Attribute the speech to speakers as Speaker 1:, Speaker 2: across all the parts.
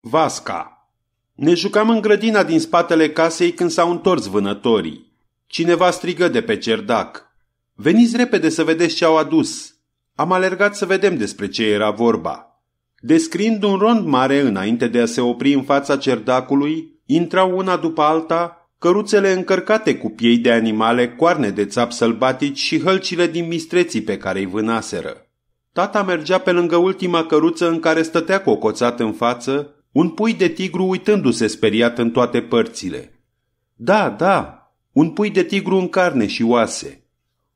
Speaker 1: Vasca Ne jucam în grădina din spatele casei când s-au întors vânătorii. Cineva strigă de pe cerdac. Veniți repede să vedeți ce au adus. Am alergat să vedem despre ce era vorba. Descriind un rond mare înainte de a se opri în fața cerdacului, intrau una după alta căruțele încărcate cu piei de animale, coarne de țap sălbatici și hălcile din mistreții pe care îi vânaseră. Tata mergea pe lângă ultima căruță în care stătea cocoțat în față, un pui de tigru uitându-se speriat în toate părțile. Da, da, un pui de tigru în carne și oase.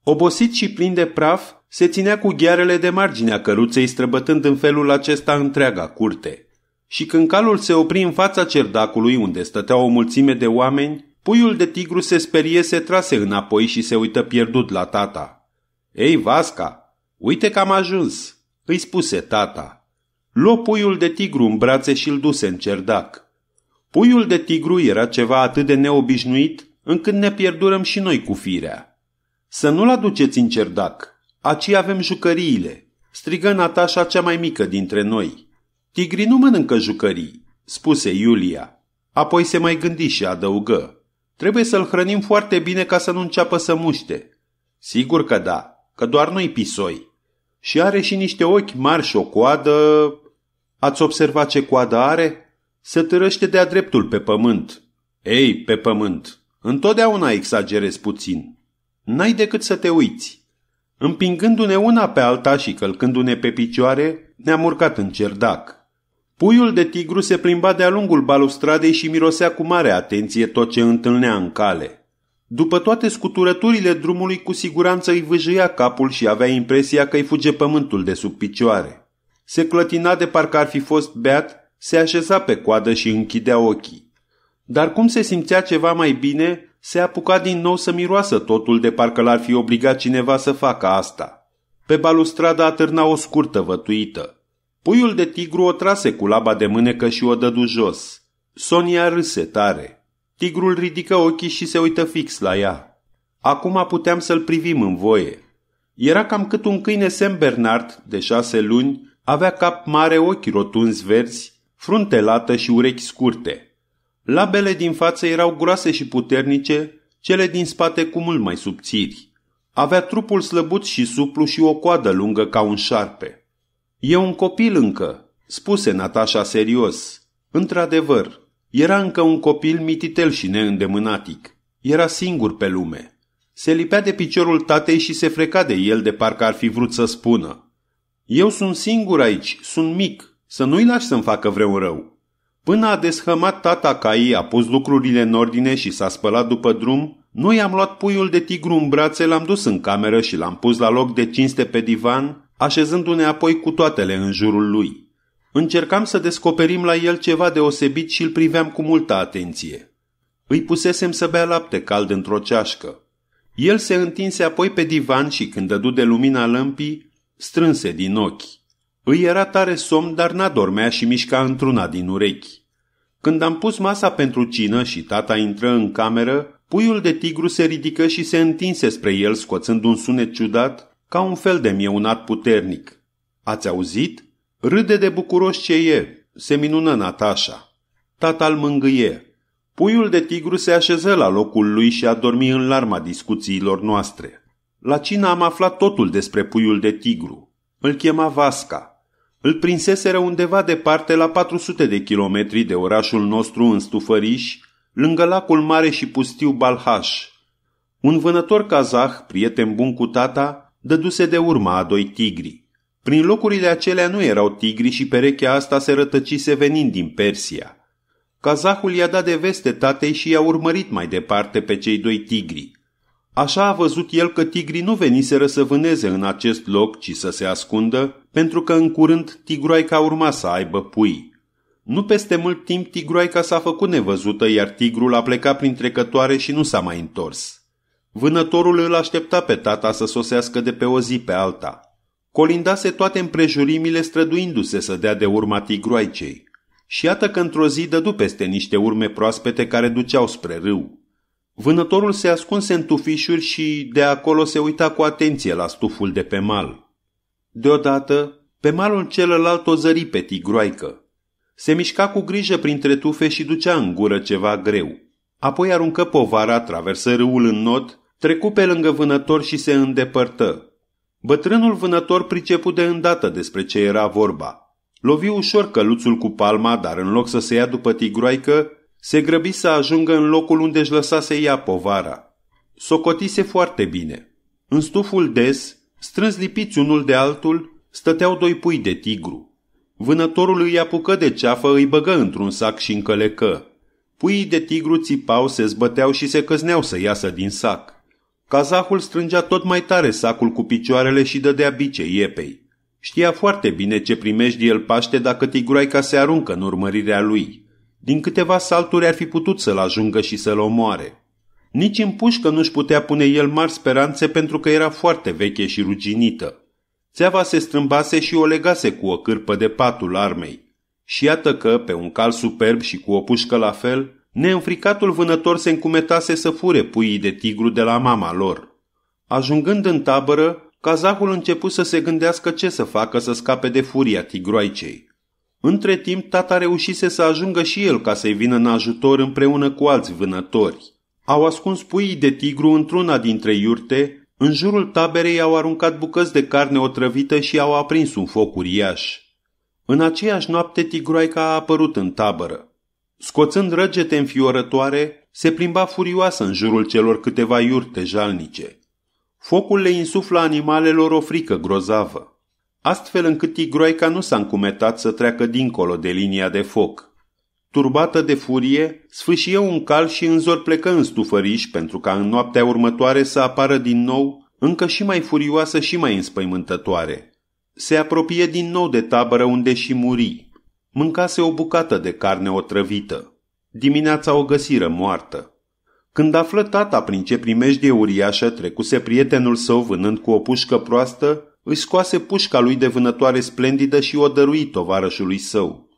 Speaker 1: Obosit și plin de praf, se ținea cu ghearele de marginea căruței străbătând în felul acesta întreaga curte. Și când calul se opri în fața cerdacului unde stătea o mulțime de oameni, puiul de tigru se sperie, se trase înapoi și se uită pierdut la tata. Ei, Vasca, uite că am ajuns, îi spuse tata. Luă puiul de tigru în brațe și îl duse în cerdac. Puiul de tigru era ceva atât de neobișnuit încât ne pierdurăm și noi cu firea. Să nu-l aduceți în cerdac, Aci avem jucăriile, strigă Natasha cea mai mică dintre noi. Tigrii nu mănâncă jucării, spuse Iulia. Apoi se mai gândi și adăugă. Trebuie să-l hrănim foarte bine ca să nu înceapă să muște. Sigur că da, că doar nu-i pisoi. Și are și niște ochi mari și o coadă... Ați observat ce coadă are? Se târăște de-a dreptul pe pământ. Ei, pe pământ, întotdeauna exagerezi puțin. N-ai decât să te uiți. Împingându-ne una pe alta și călcându-ne pe picioare, ne-am urcat în cerdac. Puiul de tigru se plimba de-a lungul balustradei și mirosea cu mare atenție tot ce întâlnea în cale. După toate scuturăturile drumului, cu siguranță îi vâjâia capul și avea impresia că îi fuge pământul de sub picioare. Se clătina de parcă ar fi fost beat, se așeza pe coadă și închidea ochii. Dar cum se simțea ceva mai bine, se apuca din nou să miroasă totul de parcă l-ar fi obligat cineva să facă asta. Pe balustrada atârna o scurtă vătuită. Puiul de tigru o trase cu laba de mânecă și o dădu jos. Sonia râse tare. Tigrul ridică ochii și se uită fix la ea. Acum puteam să-l privim în voie. Era cam cât un câine Saint Bernard de șase luni, avea cap mare, ochi rotunzi verzi, frunte lată și urechi scurte. Labele din față erau groase și puternice, cele din spate cu mult mai subțiri. Avea trupul slăbut și suplu și o coadă lungă ca un șarpe. E un copil încă, spuse Natasha serios. Într-adevăr, era încă un copil mititel și neîndemânatic. Era singur pe lume. Se lipea de piciorul tatei și se freca de el de parcă ar fi vrut să spună. Eu sunt singur aici, sunt mic, să nu-i lași să-mi facă vreun rău. Până a deshămat tata caii, a pus lucrurile în ordine și s-a spălat după drum, noi am luat puiul de tigru în brațe, l-am dus în cameră și l-am pus la loc de cinste pe divan, așezându-ne apoi cu toatele în jurul lui. Încercam să descoperim la el ceva deosebit și îl priveam cu multă atenție. Îi pusesem să bea lapte cald într-o ceașcă. El se întinse apoi pe divan și când dădu de lumina lămpii, strânse din ochi. Îi era tare somn, dar n-adormea și mișca într-una din urechi. Când am pus masa pentru cină și tata intră în cameră, puiul de tigru se ridică și se întinse spre el, scoțând un sunet ciudat, ca un fel de mieunat puternic. Ați auzit? Râde de bucuros ce e, se minună Natasha. Tata îl mângâie. Puiul de tigru se așeză la locul lui și a dormit în larma discuțiilor noastre. La cină am aflat totul despre puiul de tigru. Îl chema Vasca. Îl prinseseră undeva departe la 400 de kilometri de orașul nostru în Stufăriș, lângă lacul mare și pustiu Balhaș. Un vânător kazah, prieten bun cu tata, dăduse de urma a doi tigri. Prin locurile acelea nu erau tigri și perechea asta se rătăcise venind din Persia. Kazahul i-a dat de veste tatei și i-a urmărit mai departe pe cei doi tigri. Așa a văzut el că tigrii nu veniseră să vâneze în acest loc, ci să se ascundă, pentru că în curând tigroaica urma să aibă pui. Nu peste mult timp tigroaica s-a făcut nevăzută, iar tigrul a plecat prin trecătoare și nu s-a mai întors. Vânătorul îl aștepta pe tata să sosească de pe o zi pe alta. Colindase toate împrejurimile străduindu-se să dea de urma tigroaicei. Și iată că într-o zi dădu peste niște urme proaspete care duceau spre râu. Vânătorul se ascunse în tufișuri și de acolo se uita cu atenție la stuful de pe mal. Deodată, pe malul celălalt o zări pe tigroaică. Se mișca cu grijă printre tufe și ducea în gură ceva greu. Apoi aruncă povara, traversă râul în not, trecu pe lângă vânător și se îndepărtă. Bătrânul vânător pricepu de îndată despre ce era vorba. Lovi ușor căluțul cu palma, dar în loc să se ia după tigroaică, se grăbi să ajungă în locul unde își lăsase ea povara. Socotise foarte bine. În stuful des, strâns lipiți unul de altul, stăteau doi pui de tigru. Vânătorul îi apucă de ceafă, îi băgă într-un sac și încălecă. Puii de tigru țipau, se zbăteau și se căzneau să iasă din sac. Cazahul strângea tot mai tare sacul cu picioarele și dădea bice iepei. Știa foarte bine ce primești el paște dacă tigroaica se aruncă în urmărirea lui. Din câteva salturi ar fi putut să-l ajungă și să-l omoare. Nici în pușcă nu-și putea pune el mari speranțe pentru că era foarte veche și ruginită. Țeava se strâmbase și o legase cu o cârpă de patul armei. Și iată că, pe un cal superb și cu o pușcă la fel, neînfricatul vânător se încumetase să fure puii de tigru de la mama lor. Ajungând în tabără, cazahul început să se gândească ce să facă să scape de furia tigroaicei. Între timp, tata reușise să ajungă și el ca să-i vină în ajutor împreună cu alți vânători. Au ascuns puii de tigru într-una dintre iurte, în jurul taberei au aruncat bucăți de carne otrăvită și au aprins un foc uriaș. În aceeași noapte tigroaica a apărut în tabără. Scoțând răgete înfiorătoare, se plimba furioasă în jurul celor câteva iurte jalnice. Focul le insufla animalelor o frică grozavă, astfel încât tigroaica nu s-a încumetat să treacă dincolo de linia de foc. Turbată de furie, sfâșie un cal și înzor plecă în stufăriș pentru ca în noaptea următoare să apară din nou, încă și mai furioasă și mai înspăimântătoare. Se apropie din nou de tabără unde și muri. Mâncase o bucată de carne otrăvită. Dimineața o găsiră moartă. Când află tata prin ce primejdie uriașă trecuse prietenul său vânând cu o pușcă proastă, își scoase pușca lui de vânătoare splendidă și o dărui tovarășului său.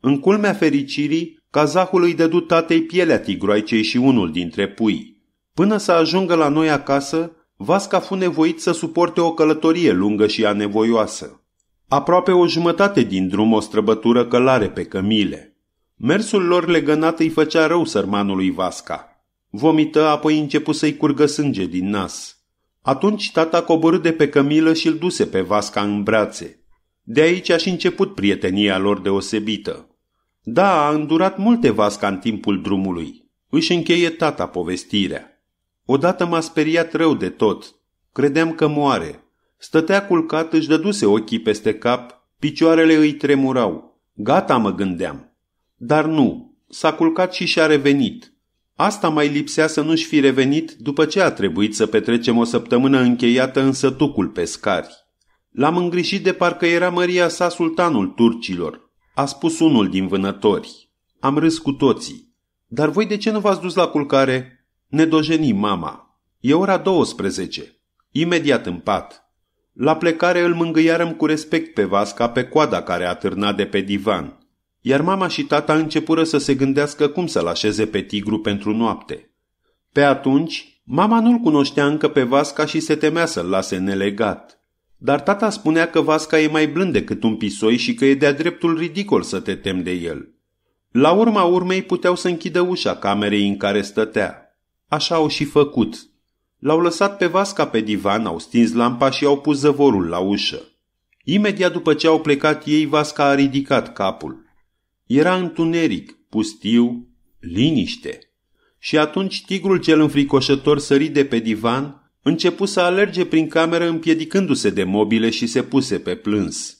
Speaker 1: În culmea fericirii, cazahul îi dădu tatei pielea tigroaicei și unul dintre pui. Până să ajungă la noi acasă, Vasca fu nevoit să suporte o călătorie lungă și anevoioasă. Aproape o jumătate din drum o străbătură călare pe cămile. Mersul lor legănat îi făcea rău sărmanului Vasca. Vomită, apoi începu să-i curgă sânge din nas. Atunci tata coborâ de pe cămilă și îl duse pe Vasca în brațe. De aici a și început prietenia lor deosebită. Da, a îndurat multe Vasca în timpul drumului. Își încheie tata povestirea. Odată m-a speriat rău de tot. Credeam că moare. Stătea culcat, își dăduse ochii peste cap, picioarele îi tremurau. Gata, mă gândeam. Dar nu, s-a culcat și și-a revenit. Asta mai lipsea să nu-și fi revenit după ce a trebuit să petrecem o săptămână încheiată în sătucul pescari. L-am îngrijit de parcă era Maria sa sultanul turcilor, a spus unul din vânători. Am râs cu toții. Dar voi de ce nu v-ați dus la culcare? Ne dojeni mama. E ora 12. Imediat în pat. La plecare îl mângâiarăm cu respect pe Vasca pe coada care a târnat de pe divan iar mama și tata începură să se gândească cum să-l așeze pe tigru pentru noapte. Pe atunci, mama nu-l cunoștea încă pe Vasca și se temea să-l lase nelegat. Dar tata spunea că Vasca e mai blând decât un pisoi și că e de-a dreptul ridicol să te temi de el. La urma urmei puteau să închidă ușa camerei în care stătea. Așa au și făcut. L-au lăsat pe Vasca pe divan, au stins lampa și au pus zăvorul la ușă. Imediat după ce au plecat ei, Vasca a ridicat capul. Era întuneric, pustiu, liniște. Și atunci tigrul cel înfricoșător sări de pe divan, începu să alerge prin cameră împiedicându-se de mobile și se puse pe plâns.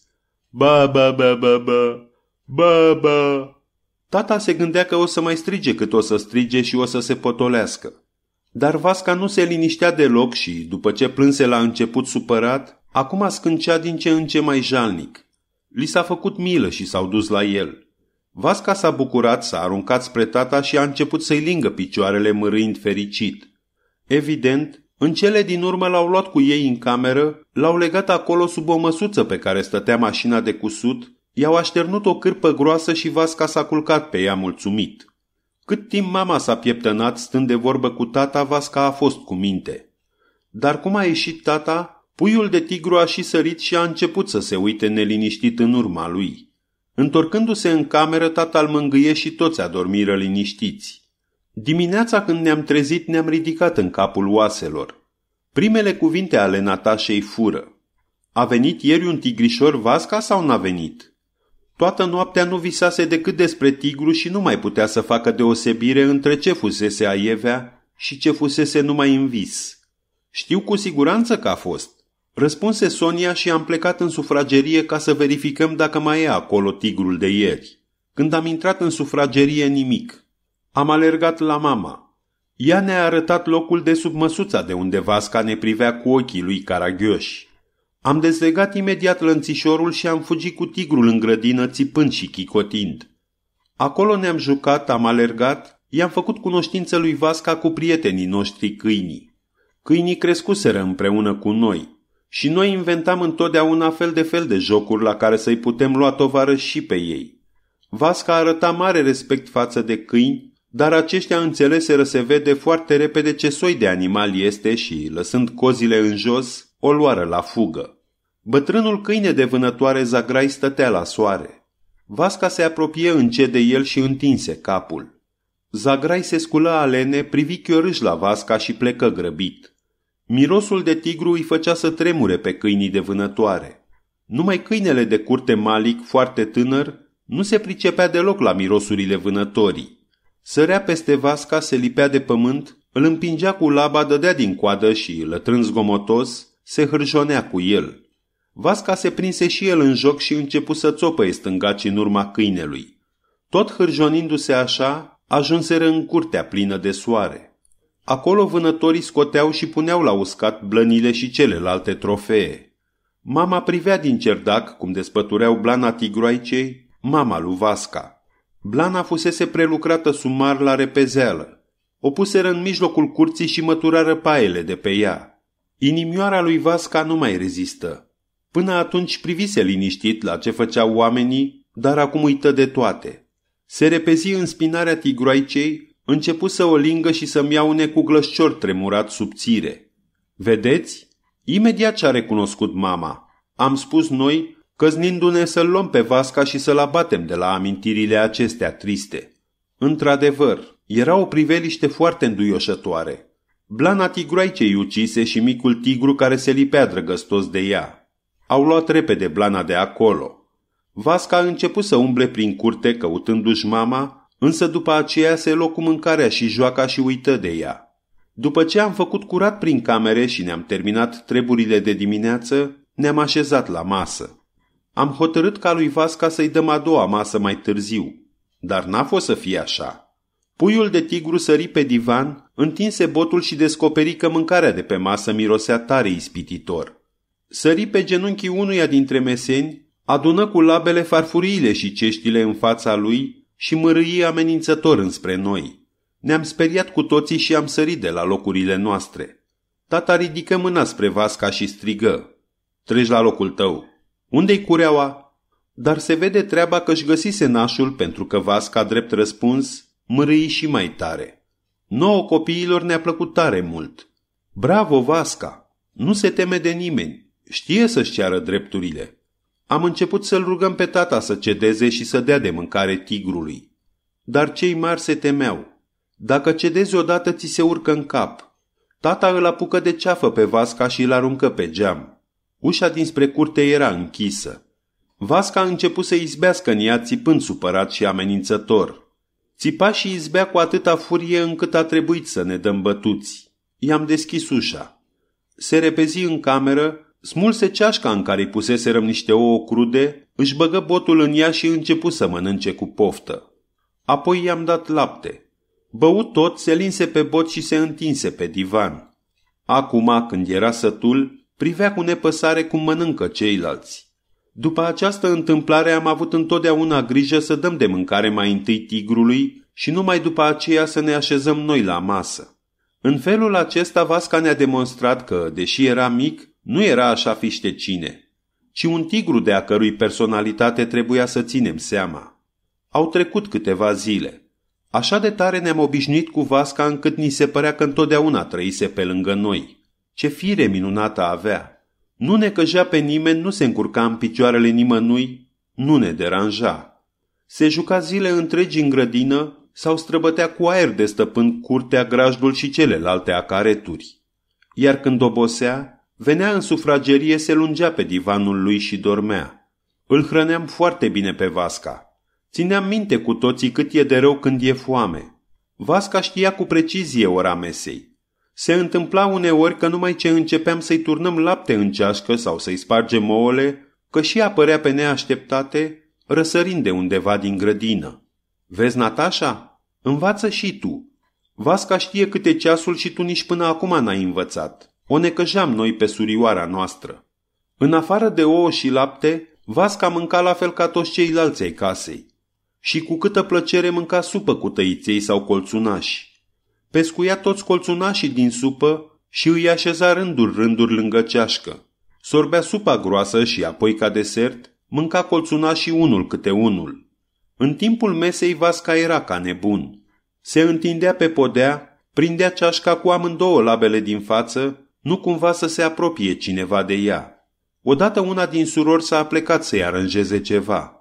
Speaker 1: Ba, ba, ba, ba, ba, ba, ba. Tata se gândea că o să mai strige cât o să strige și o să se potolească. Dar Vasca nu se liniștea deloc și, după ce plânse la început supărat, acum scâncea din ce în ce mai jalnic. Li s-a făcut milă și s-au dus la el. Vasca s-a bucurat, s-a aruncat spre tata și a început să-i lingă picioarele mărâind fericit. Evident, în cele din urmă l-au luat cu ei în cameră, l-au legat acolo sub o măsuță pe care stătea mașina de cusut, i-au așternut o cârpă groasă și Vasca s-a culcat pe ea mulțumit. Cât timp mama s-a pieptănat stând de vorbă cu tata, Vasca a fost cu minte. Dar cum a ieșit tata, puiul de tigru a și sărit și a început să se uite neliniștit în urma lui. Întorcându-se în cameră, tata îl mângâie și toți adormiră liniștiți. Dimineața când ne-am trezit, ne-am ridicat în capul oaselor. Primele cuvinte ale Natașei fură. A venit ieri un tigrișor Vasca sau n-a venit? Toată noaptea nu visase decât despre tigru și nu mai putea să facă deosebire între ce fusese aievea și ce fusese numai în vis. Știu cu siguranță că a fost. Răspunse Sonia și am plecat în sufragerie ca să verificăm dacă mai e acolo tigrul de ieri. Când am intrat în sufragerie, nimic. Am alergat la mama. Ea ne-a arătat locul de sub măsuța de unde Vasca ne privea cu ochii lui caragioși. Am dezlegat imediat lănțișorul și am fugit cu tigrul în grădină, țipând și chicotind. Acolo ne-am jucat, am alergat, i-am făcut cunoștință lui Vasca cu prietenii noștri câinii. Câinii crescuseră împreună cu noi și noi inventam întotdeauna fel de fel de jocuri la care să-i putem lua tovarăș și pe ei. Vasca arăta mare respect față de câini, dar aceștia înțeleseră se vede foarte repede ce soi de animal este și, lăsând cozile în jos, o luară la fugă. Bătrânul câine de vânătoare Zagrai stătea la soare. Vasca se apropie încet de el și întinse capul. Zagrai se sculă alene, privi chiorâș la Vasca și plecă grăbit. Mirosul de tigru îi făcea să tremure pe câinii de vânătoare. Numai câinele de curte Malic, foarte tânăr, nu se pricepea deloc la mirosurile vânătorii. Sărea peste Vasca, se lipea de pământ, îl împingea cu laba, dădea din coadă și, lătrând zgomotos, se hârjonea cu el. Vasca se prinse și el în joc și începu să țopă stângaci în urma câinelui. Tot hârjonindu-se așa, ajunseră în curtea plină de soare. Acolo vânătorii scoteau și puneau la uscat blănile și celelalte trofee. Mama privea din cerdac cum despătureau blana tigroaicei, mama lui Vasca. Blana fusese prelucrată sumar la repezeală. O puseră în mijlocul curții și măturară paiele de pe ea. Inimioara lui Vasca nu mai rezistă. Până atunci privise liniștit la ce făceau oamenii, dar acum uită de toate. Se repezi în spinarea tigroaicei, începu să o lingă și să-mi iaune cu glășcior tremurat subțire. Vedeți? Imediat ce a recunoscut mama. Am spus noi, căznindu-ne să-l luăm pe Vasca și să-l abatem de la amintirile acestea triste. Într-adevăr, era o priveliște foarte înduioșătoare. Blana tigroaicei ucise și micul tigru care se lipea drăgăstos de ea. Au luat repede blana de acolo. Vasca a început să umble prin curte căutându-și mama, însă după aceea se luă cu mâncarea și joaca și uită de ea. După ce am făcut curat prin camere și ne-am terminat treburile de dimineață, ne-am așezat la masă. Am hotărât ca lui Vasca să-i dăm a doua masă mai târziu, dar n-a fost să fie așa. Puiul de tigru sări pe divan, întinse botul și descoperi că mâncarea de pe masă mirosea tare ispititor. Sări pe genunchii unuia dintre meseni, adună cu labele farfuriile și ceștile în fața lui și mărâi amenințător înspre noi. Ne-am speriat cu toții și am sărit de la locurile noastre. Tata ridică mâna spre Vasca și strigă. Treci la locul tău. Unde-i cureaua? Dar se vede treaba că-și găsise nașul pentru că Vasca, drept răspuns, mărâi și mai tare. Nouă copiilor ne-a plăcut tare mult. Bravo, Vasca! Nu se teme de nimeni. Știe să-și ceară drepturile. Am început să-l rugăm pe tata să cedeze și să dea de mâncare tigrului. Dar cei mari se temeau. Dacă cedezi odată, ți se urcă în cap. Tata îl apucă de ceafă pe Vasca și îl aruncă pe geam. Ușa dinspre curte era închisă. Vasca a început să izbească în ea țipând supărat și amenințător. Țipa și izbea cu atâta furie încât a trebuit să ne dăm bătuți. I-am deschis ușa. Se repezi în cameră Smulse ceașca în care îi puseserăm niște ouă crude, își băgă botul în ea și începu să mănânce cu poftă. Apoi i-am dat lapte. Băut tot, se linse pe bot și se întinse pe divan. Acum, când era sătul, privea cu nepăsare cum mănâncă ceilalți. După această întâmplare am avut întotdeauna grijă să dăm de mâncare mai întâi tigrului și numai după aceea să ne așezăm noi la masă. În felul acesta Vasca ne-a demonstrat că, deși era mic, nu era așa fiște cine, ci un tigru de a cărui personalitate trebuia să ținem seama. Au trecut câteva zile. Așa de tare ne-am obișnuit cu Vasca încât ni se părea că întotdeauna trăise pe lângă noi. Ce fire minunată avea! Nu ne căjea pe nimeni, nu se încurca în picioarele nimănui, nu ne deranja. Se juca zile întregi în grădină sau străbătea cu aer de stăpân curtea, grajdul și celelalte acareturi. Iar când obosea, venea în sufragerie, se lungea pe divanul lui și dormea. Îl hrăneam foarte bine pe Vasca. Țineam minte cu toții cât e de rău când e foame. Vasca știa cu precizie ora mesei. Se întâmpla uneori că numai ce începeam să-i turnăm lapte în ceașcă sau să-i spargem ouăle, că și apărea pe neașteptate, răsărind de undeva din grădină. Vezi, Natasha? Învață și tu. Vasca știe câte ceasul și tu nici până acum n-ai învățat. O necăjeam noi pe surioara noastră. În afară de ouă și lapte, Vasca mânca la fel ca toți ceilalți ai casei. Și cu câtă plăcere mânca supă cu tăiței sau colțunași. Pescuia toți colțunașii din supă și îi așeza rânduri rânduri lângă ceașcă. Sorbea supa groasă și apoi ca desert mânca colțunașii unul câte unul. În timpul mesei Vasca era ca nebun. Se întindea pe podea, prindea ceașca cu amândouă labele din față, nu cumva să se apropie cineva de ea. Odată una din surori s-a plecat să-i aranjeze ceva.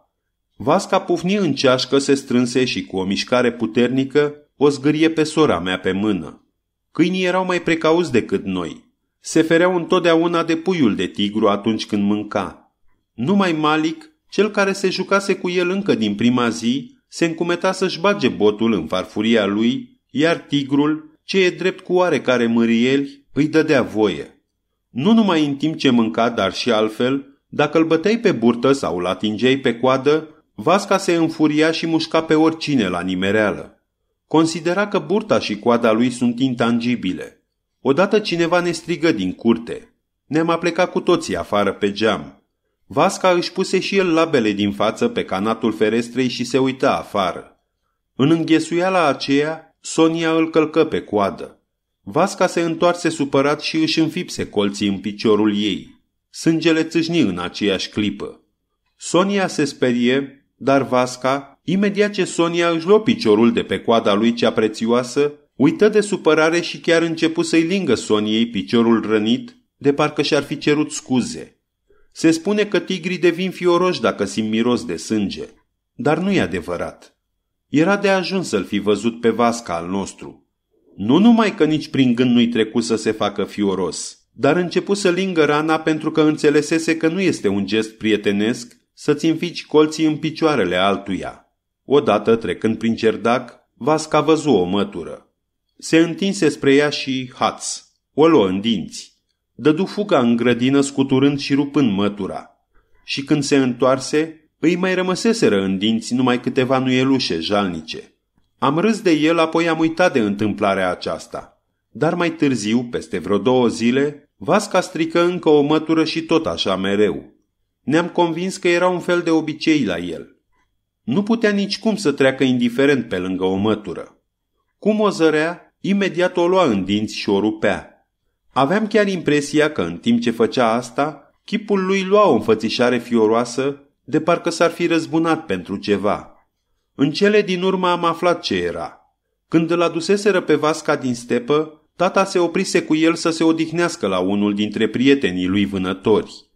Speaker 1: Vasca pufni în ceașcă, se strânse și cu o mișcare puternică o zgârie pe sora mea pe mână. Câinii erau mai precauți decât noi. Se fereau întotdeauna de puiul de tigru atunci când mânca. Numai Malik, cel care se jucase cu el încă din prima zi, se încumeta să-și bage botul în farfuria lui, iar tigrul, ce e drept cu oarecare mârieli, îi dădea voie. Nu numai în timp ce mânca, dar și altfel, dacă îl băteai pe burtă sau îl atingeai pe coadă, Vasca se înfuria și mușca pe oricine la nimereală. Considera că burta și coada lui sunt intangibile. Odată cineva ne strigă din curte. Ne-am aplecat cu toții afară pe geam. Vasca își puse și el labele din față pe canatul ferestrei și se uita afară. În înghesuiala aceea, Sonia îl călcă pe coadă. Vasca se întoarse supărat și își înfipse colții în piciorul ei. Sângele țâșni în aceeași clipă. Sonia se sperie, dar Vasca Imediat ce Sonia își luă piciorul de pe coada lui cea prețioasă, uită de supărare și chiar începu să-i lingă Soniei piciorul rănit, de parcă și-ar fi cerut scuze. Se spune că tigrii devin fioroși dacă simt miros de sânge, dar nu e adevărat. Era de ajuns să-l fi văzut pe Vasca al nostru. Nu numai că nici prin gând nu-i trecut să se facă fioros, dar început să lingă rana pentru că înțelesese că nu este un gest prietenesc să-ți înfici colții în picioarele altuia. Odată, trecând prin cerdac, Vasca văzu o mătură. Se întinse spre ea și haț. O luă în dinți. Dădu fuga în grădină scuturând și rupând mătura. Și când se întoarse, îi mai rămăseseră în dinți numai câteva nuielușe jalnice. Am râs de el, apoi am uitat de întâmplarea aceasta. Dar mai târziu, peste vreo două zile, Vasca strică încă o mătură și tot așa mereu. Ne-am convins că era un fel de obicei la el. Nu putea nici cum să treacă indiferent pe lângă o mătură. Cum o zărea, imediat o lua în dinți și o rupea. Aveam chiar impresia că în timp ce făcea asta, chipul lui lua o înfățișare fioroasă, de parcă s-ar fi răzbunat pentru ceva. În cele din urmă am aflat ce era. Când îl aduseseră pe Vasca din stepă, tata se oprise cu el să se odihnească la unul dintre prietenii lui vânători.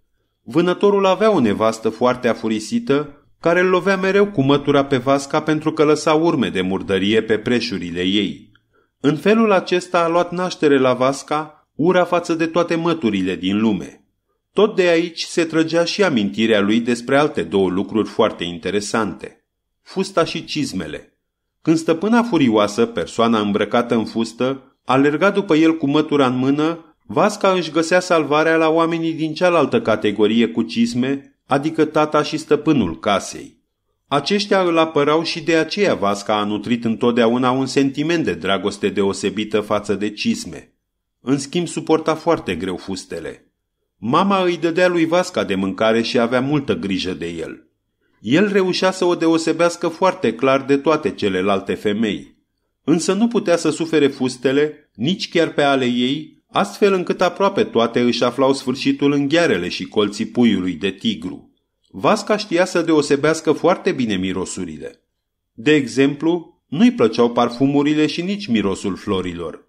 Speaker 1: Vânătorul avea o nevastă foarte afurisită care îl lovea mereu cu mătura pe vasca pentru că lăsa urme de murdărie pe preșurile ei. În felul acesta a luat naștere la vasca ura față de toate măturile din lume. Tot de aici se trăgea și amintirea lui despre alte două lucruri foarte interesante. Fusta și cizmele. Când stăpâna furioasă, persoana îmbrăcată în fustă, alerga după el cu mătura în mână, Vasca își găsea salvarea la oamenii din cealaltă categorie cu cizme adică tata și stăpânul casei. Aceștia îl apărau și de aceea Vasca a nutrit întotdeauna un sentiment de dragoste deosebită față de cisme. În schimb, suporta foarte greu fustele. Mama îi dădea lui Vasca de mâncare și avea multă grijă de el. El reușea să o deosebească foarte clar de toate celelalte femei. Însă nu putea să sufere fustele, nici chiar pe ale ei, astfel încât aproape toate își aflau sfârșitul în ghearele și colții puiului de tigru. Vasca știa să deosebească foarte bine mirosurile. De exemplu, nu-i plăceau parfumurile și nici mirosul florilor.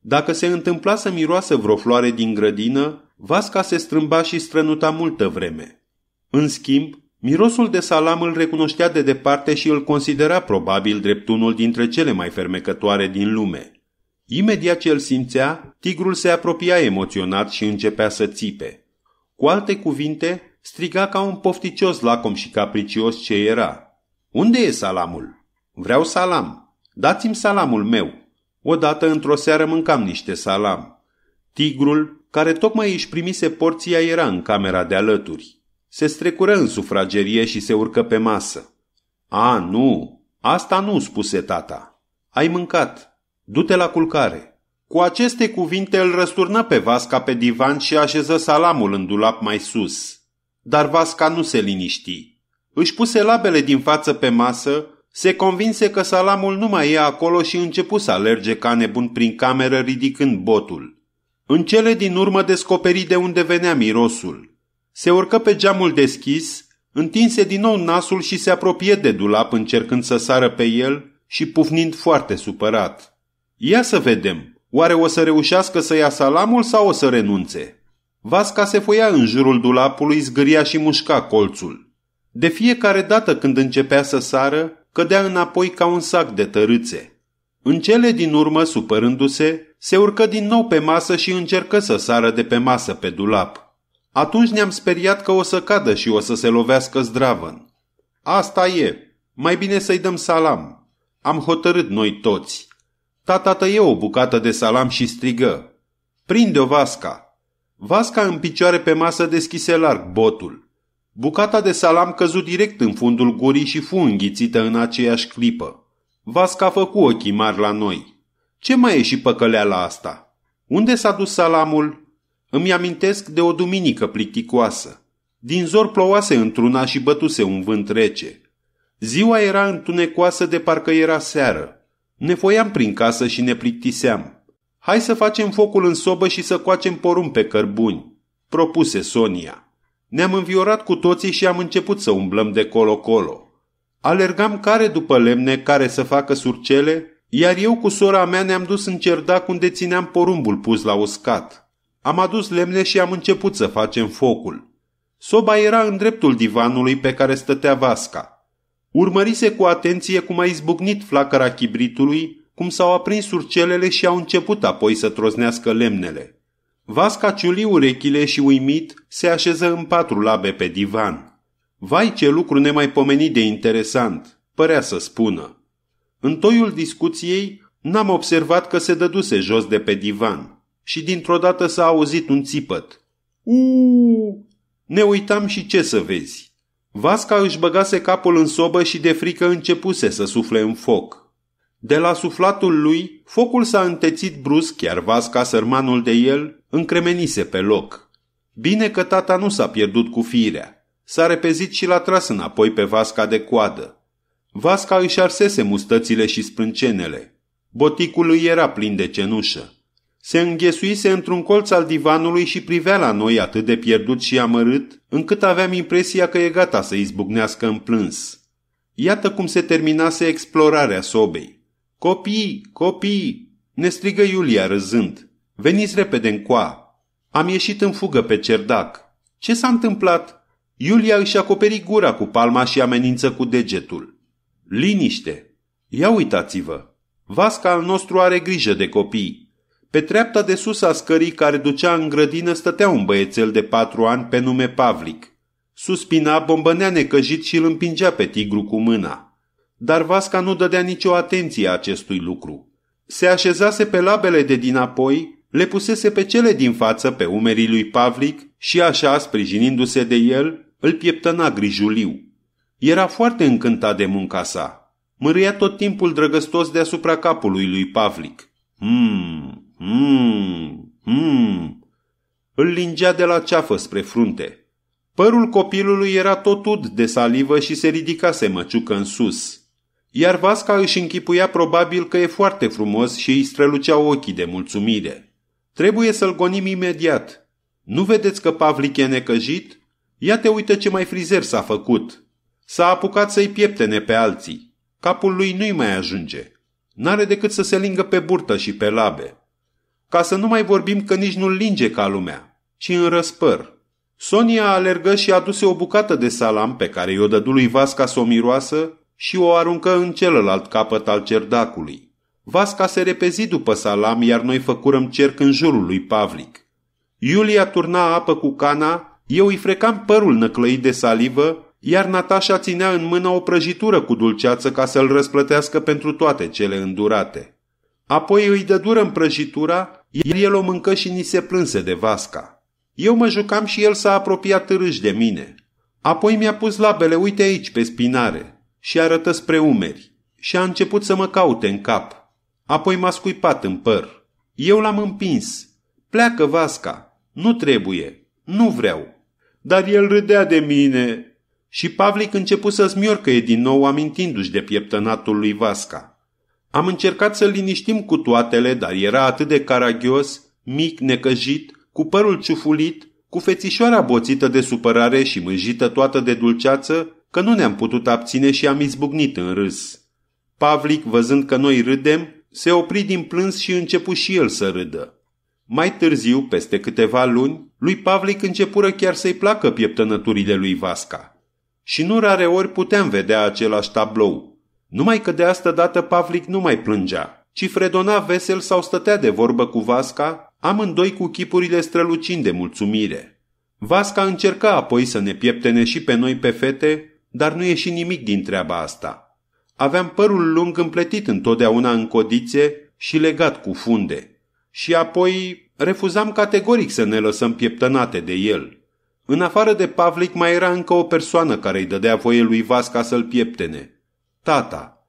Speaker 1: Dacă se întâmpla să miroasă vreo floare din grădină, Vasca se strâmba și strănuta multă vreme. În schimb, Mirosul de salam îl recunoștea de departe și îl considera probabil drept unul dintre cele mai fermecătoare din lume. Imediat ce îl simțea, tigrul se apropia emoționat și începea să țipe. Cu alte cuvinte, striga ca un pofticios lacom și capricios ce era. Unde e salamul? Vreau salam. Dați-mi salamul meu. Odată într-o seară mâncam niște salam. Tigrul, care tocmai își primise porția, era în camera de alături. Se strecură în sufragerie și se urcă pe masă. A, nu, asta nu, spuse tata. Ai mâncat. Du-te la culcare. Cu aceste cuvinte îl răsturnă pe Vasca pe divan și așeză salamul în dulap mai sus. Dar Vasca nu se liniști. Își puse labele din față pe masă, se convinse că salamul nu mai e acolo și începu să alerge ca nebun prin cameră ridicând botul. În cele din urmă descoperi de unde venea mirosul. Se urcă pe geamul deschis, întinse din nou nasul și se apropie de dulap încercând să sară pe el și pufnind foarte supărat. Ia să vedem, oare o să reușească să ia salamul sau o să renunțe? Vasca se foia în jurul dulapului, zgâria și mușca colțul. De fiecare dată când începea să sară, cădea înapoi ca un sac de tărâțe. În cele din urmă, supărându-se, se urcă din nou pe masă și încercă să sară de pe masă pe dulap. Atunci ne-am speriat că o să cadă și o să se lovească zdravăn. Asta e. Mai bine să-i dăm salam. Am hotărât noi toți. Tata tăie o bucată de salam și strigă. Prinde-o vasca. Vasca în picioare pe masă deschise larg botul. Bucata de salam căzut direct în fundul gurii și fu înghițită în aceeași clipă. Vasca făcu ochii mari la noi. Ce mai e și păcăleala asta? Unde s-a dus salamul? Îmi amintesc de o duminică plicticoasă. Din zor plouase într-una și bătuse un vânt rece. Ziua era întunecoasă de parcă era seară. Ne foiam prin casă și ne plictiseam. Hai să facem focul în sobă și să coacem porumb pe cărbuni, propuse Sonia. Ne-am înviorat cu toții și am început să umblăm de colo-colo. Alergam care după lemne care să facă surcele, iar eu cu sora mea ne-am dus în cerdac unde țineam porumbul pus la uscat. Am adus lemne și am început să facem focul. Soba era în dreptul divanului pe care stătea Vasca. Urmărise cu atenție cum a izbucnit flacăra chibritului, cum s-au aprins surcelele și au început apoi să troznească lemnele. Vasca ciuli urechile și uimit se așeză în patru labe pe divan. Vai ce lucru nemaipomenit de interesant, părea să spună. În toiul discuției n-am observat că se dăduse jos de pe divan și dintr-o dată s-a auzit un țipăt. Uuu! Ne uitam și ce să vezi. Vasca își băgase capul în sobă și de frică începuse să sufle în foc. De la suflatul lui, focul s-a întețit brusc, iar Vasca, sărmanul de el, încremenise pe loc. Bine că tata nu s-a pierdut cu firea. S-a repezit și l-a tras înapoi pe Vasca de coadă. Vasca își arsese mustățile și sprâncenele. Boticul lui era plin de cenușă. Se înghesuise într-un colț al divanului și privea la noi atât de pierdut și amărât, încât aveam impresia că e gata să izbucnească în plâns. Iată cum se terminase explorarea sobei. Copii, copii! Ne strigă Iulia râzând. Veniți repede în coa. Am ieșit în fugă pe cerdac. Ce s-a întâmplat? Iulia își acoperi gura cu palma și amenință cu degetul. Liniște! Ia uitați-vă! Vasca al nostru are grijă de copii. Pe treapta de sus a scării care ducea în grădină stătea un băiețel de patru ani pe nume Pavlic. Suspina, bombănea necăjit și îl împingea pe tigru cu mâna. Dar Vasca nu dădea nicio atenție acestui lucru. Se așezase pe labele de dinapoi, le pusese pe cele din față pe umerii lui Pavlic și așa, sprijinindu-se de el, îl pieptăna grijuliu. Era foarte încântat de munca sa. Măria tot timpul drăgăstos deasupra capului lui Pavlic. Hmm, Mmm, mmm. Îl lingea de la ceafă spre frunte. Părul copilului era tot ud de salivă și se ridicase măciucă în sus. Iar Vasca își închipuia probabil că e foarte frumos și îi străluceau ochii de mulțumire. Trebuie să-l gonim imediat. Nu vedeți că Pavlic e necăjit? Ia te uită ce mai frizer s-a făcut. S-a apucat să-i pieptene pe alții. Capul lui nu-i mai ajunge. N-are decât să se lingă pe burtă și pe labe. Ca să nu mai vorbim că nici nu-l linge ca lumea, ci în răspăr. Sonia alergă și aduse o bucată de salam pe care i-o dădu lui Vasca să o miroasă și o aruncă în celălalt capăt al cerdacului. Vasca se repezi după salam, iar noi făcurăm cerc în jurul lui Pavlic. Iulia turna apă cu cana, eu îi frecam părul năclăit de salivă, iar Natasha ținea în mână o prăjitură cu dulceață ca să-l răsplătească pentru toate cele îndurate. Apoi îi dădură în prăjitura, iar el o mâncă și ni se plânse de Vasca. Eu mă jucam și el s-a apropiat târâși de mine. Apoi mi-a pus labele, uite aici, pe spinare, și arătă spre umeri, și a început să mă caute în cap. Apoi m-a scuipat în păr. Eu l-am împins. Pleacă, Vasca. Nu trebuie. Nu vreau. Dar el râdea de mine. Și Pavlic început să smiorcăie din nou amintindu-și de pieptănatul lui Vasca. Am încercat să-l liniștim cu toatele, dar era atât de caragios, mic, necăjit, cu părul ciufulit, cu fețișoara boțită de supărare și mânjită toată de dulceață, că nu ne-am putut abține și am izbucnit în râs. Pavlic, văzând că noi râdem, se opri din plâns și începu și el să râdă. Mai târziu, peste câteva luni, lui Pavlic începură chiar să-i placă pieptănăturile lui Vasca. Și nu rare ori puteam vedea același tablou. Numai că de asta dată Pavlic nu mai plângea, ci fredona vesel sau stătea de vorbă cu Vasca, amândoi cu chipurile strălucind de mulțumire. Vasca încerca apoi să ne pieptene și pe noi pe fete, dar nu ieși nimic din treaba asta. Aveam părul lung împletit întotdeauna în codițe și legat cu funde. Și apoi refuzam categoric să ne lăsăm pieptănate de el. În afară de Pavlic mai era încă o persoană care îi dădea voie lui Vasca să-l pieptene. Tata.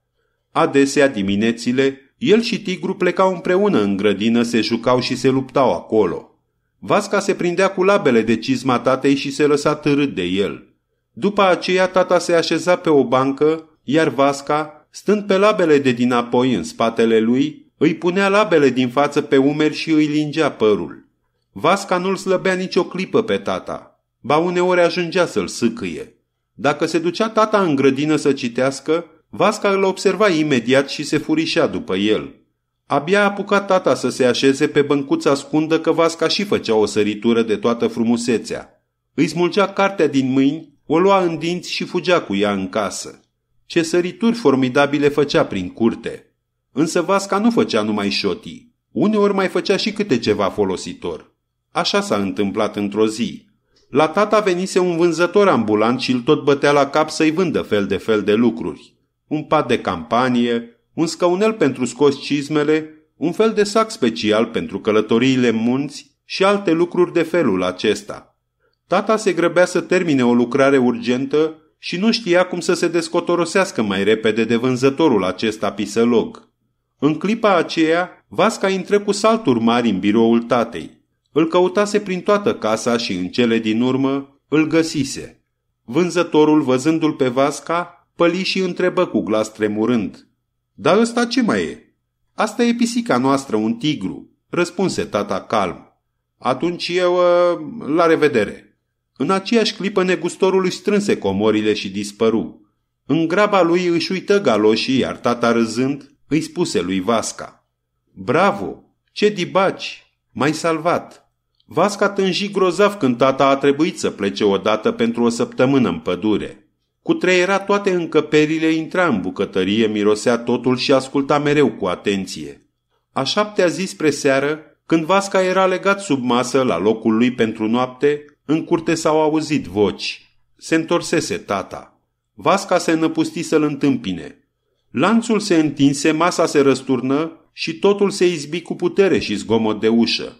Speaker 1: Adesea diminețile, el și tigru plecau împreună în grădină, se jucau și se luptau acolo. Vasca se prindea cu labele de cizma tatei și se lăsa târât de el. După aceea tata se așeza pe o bancă iar Vasca, stând pe labele de dinapoi în spatele lui, îi punea labele din față pe umeri și îi lingea părul. Vasca nu-l slăbea nicio clipă pe tata, ba uneori ajungea să-l sâcâie. Dacă se ducea tata în grădină să citească, Vasca îl observa imediat și se furișea după el. Abia a apucat tata să se așeze pe băncuța scundă că Vasca și făcea o săritură de toată frumusețea. Îi smulgea cartea din mâini, o lua în dinți și fugea cu ea în casă. Ce sărituri formidabile făcea prin curte. Însă Vasca nu făcea numai șotii. Uneori mai făcea și câte ceva folositor. Așa s-a întâmplat într-o zi. La tata venise un vânzător ambulant și îl tot bătea la cap să-i vândă fel de fel de lucruri. Un pat de campanie, un scăunel pentru scos cizmele, un fel de sac special pentru călătoriile munți și alte lucruri de felul acesta. Tata se grăbea să termine o lucrare urgentă și nu știa cum să se descotorosească mai repede de vânzătorul acesta pisălog. În clipa aceea, Vasca intră cu salturi mari în biroul tatei. Îl căutase prin toată casa și în cele din urmă îl găsise. Vânzătorul, văzându-l pe Vasca, păli și întrebă cu glas tremurând. Dar ăsta ce mai e?" Asta e pisica noastră, un tigru," răspunse tata calm. Atunci eu, ă, la revedere." În aceeași clipă negustorului strânse comorile și dispăru. În graba lui își uită galoșii, iar tata râzând îi spuse lui Vasca. Bravo! Ce dibaci! M-ai salvat! Vasca tânji grozav când tata a trebuit să plece odată pentru o săptămână în pădure. Cu treiera toate încăperile, intra în bucătărie, mirosea totul și asculta mereu cu atenție. A șaptea zi spre seară, când Vasca era legat sub masă la locul lui pentru noapte, în curte s-au auzit voci. Se întorsese tata. Vasca se înăpusti să-l întâmpine. Lanțul se întinse, masa se răsturnă și totul se izbi cu putere și zgomot de ușă.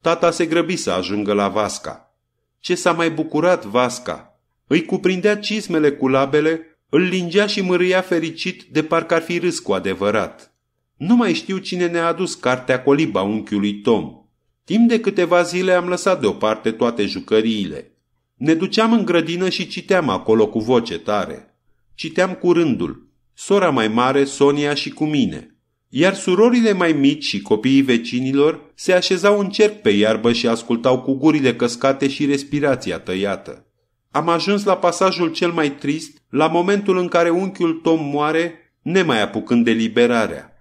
Speaker 1: Tata se grăbi să ajungă la Vasca. Ce s-a mai bucurat Vasca? Îi cuprindea cizmele cu labele, îl lingea și mărâia fericit de parcă ar fi râs cu adevărat. Nu mai știu cine ne-a adus cartea coliba unchiului Tom. Timp de câteva zile am lăsat deoparte toate jucăriile. Ne duceam în grădină și citeam acolo cu voce tare. Citeam cu rândul, sora mai mare, Sonia și cu mine. Iar surorile mai mici și copiii vecinilor se așezau în cerc pe iarbă și ascultau cu gurile căscate și respirația tăiată. Am ajuns la pasajul cel mai trist, la momentul în care unchiul Tom moare, nemai apucând deliberarea.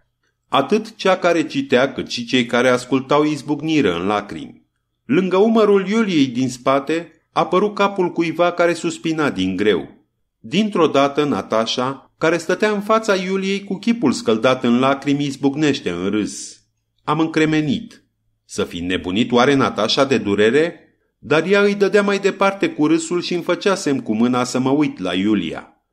Speaker 1: Atât cea care citea, cât și cei care ascultau izbucniră în lacrimi. Lângă umărul Iuliei din spate, a părut capul cuiva care suspina din greu. Dintr-o dată, Natasha, care stătea în fața Iuliei cu chipul scăldat în lacrimi, izbucnește în râs. Am încremenit. Să fi nebunit oare Natasha de durere? Dar ea îi dădea mai departe cu râsul și îmi făcea semn cu mâna să mă uit la Iulia.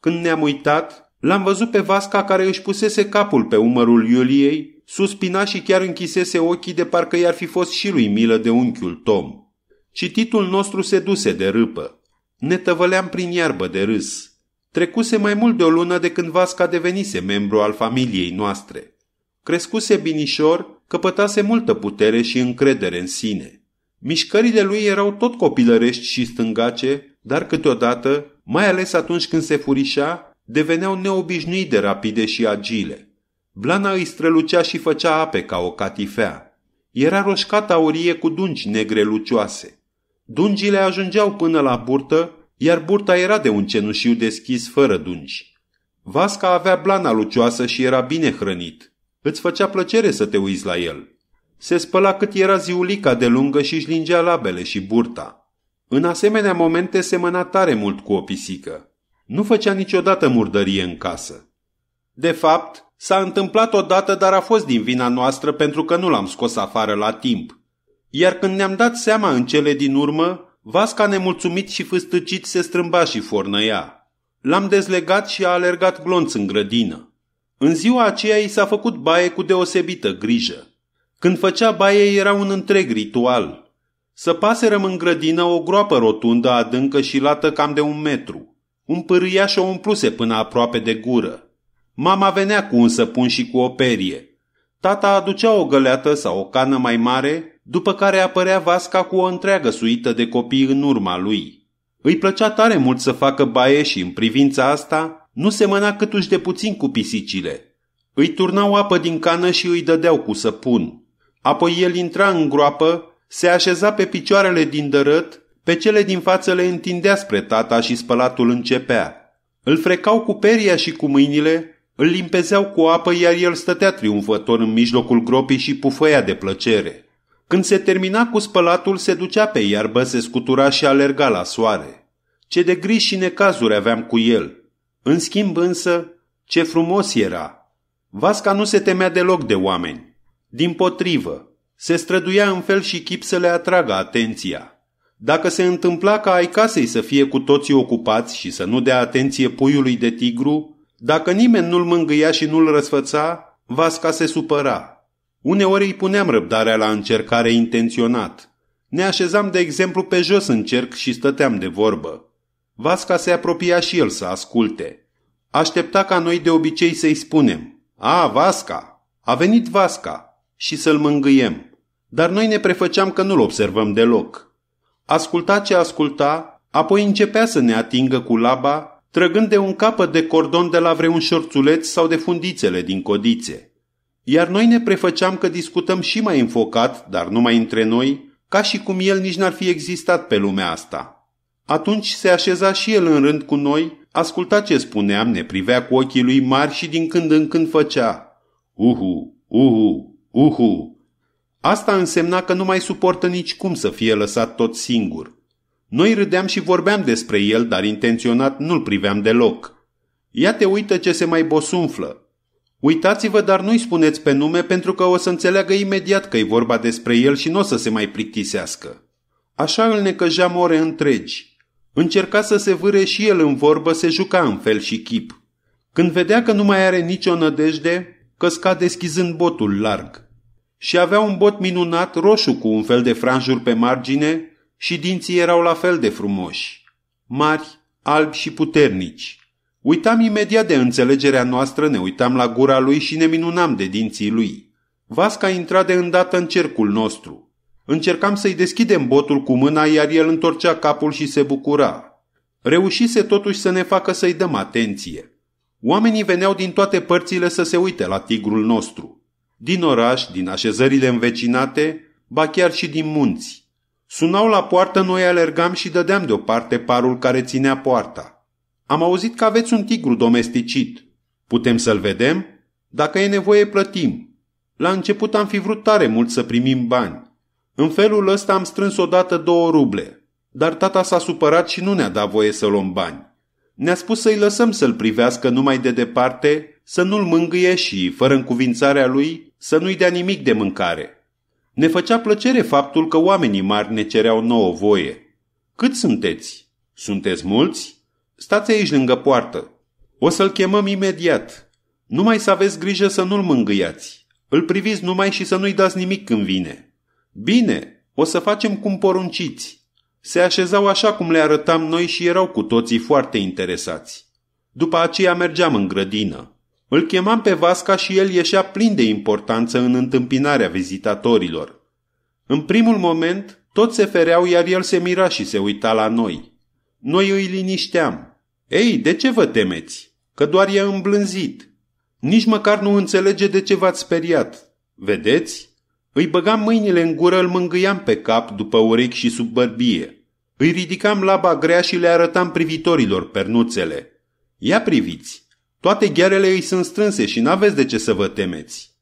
Speaker 1: Când ne-am uitat, l-am văzut pe Vasca care își pusese capul pe umărul Iuliei, suspina și chiar închisese ochii de parcă i-ar fi fost și lui milă de unchiul Tom. Cititul nostru se duse de râpă. Ne tăvăleam prin iarbă de râs. Trecuse mai mult de o lună de când Vasca devenise membru al familiei noastre. Crescuse binișor, căpătase multă putere și încredere în sine. Mișcările lui erau tot copilărești și stângace, dar câteodată, mai ales atunci când se furișa, deveneau neobișnuit de rapide și agile. Blana îi strălucea și făcea ape ca o catifea. Era roșcată aurie cu dungi negre lucioase. Dungile ajungeau până la burtă, iar burta era de un cenușiu deschis fără dungi. Vasca avea blana lucioasă și era bine hrănit. Îți făcea plăcere să te uiți la el. Se spăla cât era ziulica de lungă și își lingea labele și burta. În asemenea momente semăna tare mult cu o pisică. Nu făcea niciodată murdărie în casă. De fapt, s-a întâmplat odată, dar a fost din vina noastră pentru că nu l-am scos afară la timp. Iar când ne-am dat seama în cele din urmă, Vasca nemulțumit și fâstăcit se strâmba și fornăia. L-am dezlegat și a alergat glonț în grădină. În ziua aceea i s-a făcut baie cu deosebită grijă. Când făcea baie era un întreg ritual. Să paserăm în grădină o groapă rotundă, adâncă și lată cam de un metru. Un pârâiaș o umpluse până aproape de gură. Mama venea cu un săpun și cu o perie. Tata aducea o găleată sau o cană mai mare, după care apărea vasca cu o întreagă suită de copii în urma lui. Îi plăcea tare mult să facă baie și în privința asta nu semăna câtuși de puțin cu pisicile. Îi turnau apă din cană și îi dădeau cu săpun. Apoi el intra în groapă, se așeza pe picioarele din dărât, pe cele din față le întindea spre tata și spălatul începea. Îl frecau cu peria și cu mâinile, îl limpezeau cu apă, iar el stătea triumfător în mijlocul gropii și pufăia de plăcere. Când se termina cu spălatul, se ducea pe iarbă, se scutura și alerga la soare. Ce de griji și necazuri aveam cu el. În schimb însă, ce frumos era! Vasca nu se temea deloc de oameni. Din potrivă, se străduia în fel și chip să le atragă atenția. Dacă se întâmpla ca ai casei să fie cu toții ocupați și să nu dea atenție puiului de tigru, dacă nimeni nu-l mângâia și nu-l răsfăța, Vasca se supăra. Uneori îi puneam răbdarea la încercare intenționat. Ne așezam, de exemplu, pe jos în cerc și stăteam de vorbă. Vasca se apropia și el să asculte. Aștepta ca noi de obicei să-i spunem, A, Vasca! A venit Vasca! Și să-l mângâiem. Dar noi ne prefăceam că nu-l observăm deloc. Asculta ce asculta, apoi începea să ne atingă cu laba trăgând de un capăt de cordon de la vreun șorțuleț sau de fundițele din codițe. Iar noi ne prefăceam că discutăm și mai înfocat, dar numai între noi, ca și cum el nici n-ar fi existat pe lumea asta. Atunci se așeza și el în rând cu noi, asculta ce spuneam, ne privea cu ochii lui mari și din când în când făcea Uhu, uhu, uhu. Asta însemna că nu mai suportă nici cum să fie lăsat tot singur. Noi râdeam și vorbeam despre el, dar intenționat nu-l priveam deloc. Ia te uită ce se mai bosunflă. Uitați-vă, dar nu-i spuneți pe nume pentru că o să înțeleagă imediat că e vorba despre el și nu o să se mai plictisească. Așa îl necăjeam ore întregi. Încerca să se vâre și el în vorbă, se juca în fel și chip. Când vedea că nu mai are nicio nădejde, căsca deschizând botul larg. Și avea un bot minunat roșu cu un fel de franjuri pe margine, și dinții erau la fel de frumoși, mari, albi și puternici. Uitam imediat de înțelegerea noastră, ne uitam la gura lui și ne minunam de dinții lui. Vasca intra de îndată în cercul nostru. Încercam să-i deschidem botul cu mâna, iar el întorcea capul și se bucura. Reușise totuși să ne facă să-i dăm atenție. Oamenii veneau din toate părțile să se uite la tigrul nostru. Din oraș, din așezările învecinate, ba chiar și din munți. Sunau la poartă, noi alergam și dădeam deoparte parul care ținea poarta. Am auzit că aveți un tigru domesticit. Putem să-l vedem? Dacă e nevoie, plătim. La început am fi vrut tare mult să primim bani. În felul ăsta am strâns odată două ruble. dar tata s-a supărat și nu ne-a dat voie să luăm bani. Ne-a spus să-i lăsăm să-l privească numai de departe, să nu-l mângâie și, fără încuvințarea lui, să nu-i dea nimic de mâncare. Ne făcea plăcere faptul că oamenii mari ne cereau nouă voie. Cât sunteți? Sunteți mulți? Stați aici lângă poartă. O să-l chemăm imediat. Numai să aveți grijă să nu-l mângâiați. Îl priviți numai și să nu-i dați nimic când vine. Bine, o să facem cum porunciți. Se așezau așa cum le arătam noi și erau cu toții foarte interesați. După aceea mergeam în grădină. Îl chemam pe Vasca și el ieșea plin de importanță în întâmpinarea vizitatorilor. În primul moment, toți se fereau, iar el se mira și se uita la noi. Noi îi linișteam. Ei, de ce vă temeți? Că doar e îmblânzit. Nici măcar nu înțelege de ce v-ați speriat. Vedeți? Îi băgam mâinile în gură, îl mângâiam pe cap, după urechi și sub bărbie. Îi ridicam laba grea și le arătam privitorilor pernuțele. Ia priviți! Toate ghearele îi sunt strânse și n-aveți de ce să vă temeți.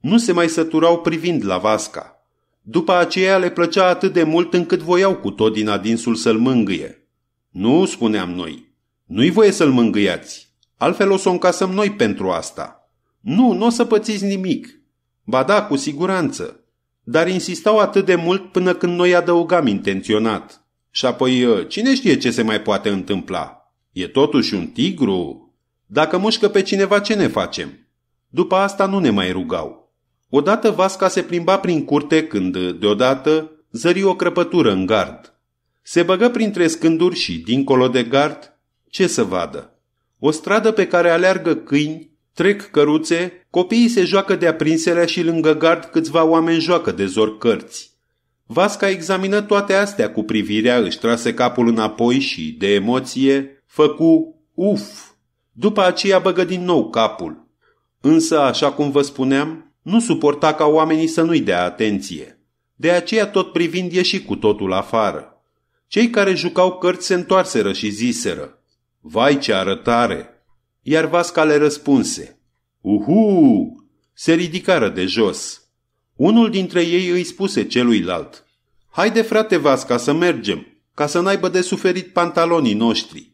Speaker 1: Nu se mai săturau privind la vasca. După aceea le plăcea atât de mult încât voiau cu tot din adinsul să-l mângâie. Nu, spuneam noi, nu-i voie să-l mângâiați, altfel o să o încasăm noi pentru asta. Nu, nu o să pățiți nimic. Ba da, cu siguranță. Dar insistau atât de mult până când noi adăugam intenționat. Și apoi, ă, cine știe ce se mai poate întâmpla? E totuși un tigru? Dacă mușcă pe cineva, ce ne facem? După asta nu ne mai rugau. Odată Vasca se plimba prin curte când, deodată, zări o crăpătură în gard. Se băgă printre scânduri și, dincolo de gard, ce să vadă? O stradă pe care aleargă câini, trec căruțe, copiii se joacă de aprinselea și lângă gard câțiva oameni joacă de zor cărți. Vasca examină toate astea cu privirea, își trase capul înapoi și, de emoție, făcu uf după aceea băgă din nou capul. Însă, așa cum vă spuneam, nu suporta ca oamenii să nu-i dea atenție. De aceea tot privind ieși cu totul afară. Cei care jucau cărți se întoarseră și ziseră, Vai ce arătare! Iar Vasca le răspunse, Uhu! Se ridicară de jos. Unul dintre ei îi spuse celuilalt, Haide frate Vasca să mergem, ca să n-aibă de suferit pantalonii noștri.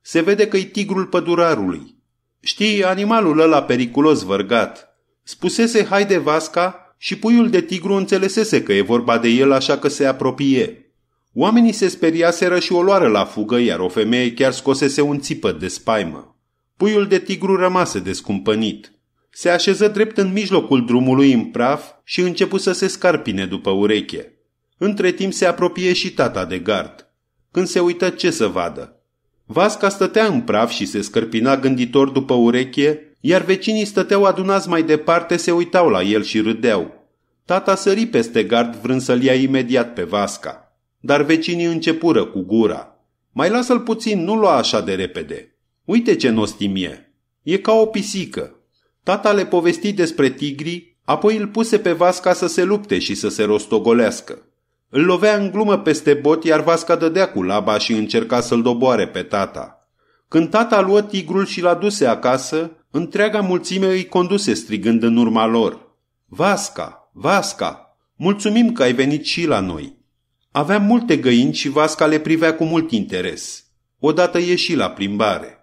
Speaker 1: Se vede că-i tigrul pădurarului. Știi, animalul ăla periculos vărgat. Spusese haide vasca și puiul de tigru înțelesese că e vorba de el așa că se apropie. Oamenii se speriaseră și o luară la fugă, iar o femeie chiar scosese un țipăt de spaimă. Puiul de tigru rămase descumpănit. Se așeză drept în mijlocul drumului în praf și începu să se scarpine după ureche. Între timp se apropie și tata de gard. Când se uită ce să vadă? Vasca stătea în praf și se scărpina gânditor după ureche, iar vecinii stăteau adunați mai departe, se uitau la el și râdeau. Tata sări peste gard vrând să-l ia imediat pe Vasca. Dar vecinii începură cu gura. Mai lasă-l puțin, nu lua așa de repede. Uite ce nostimie. E ca o pisică. Tata le povesti despre tigri, apoi îl puse pe Vasca să se lupte și să se rostogolească. Îl lovea în glumă peste bot, iar Vasca dădea cu laba și încerca să-l doboare pe tata. Când tata luă tigrul și l-a duse acasă, întreaga mulțime îi conduse strigând în urma lor. Vasca, Vasca, mulțumim că ai venit și la noi. Avea multe găini și Vasca le privea cu mult interes. Odată ieși la plimbare.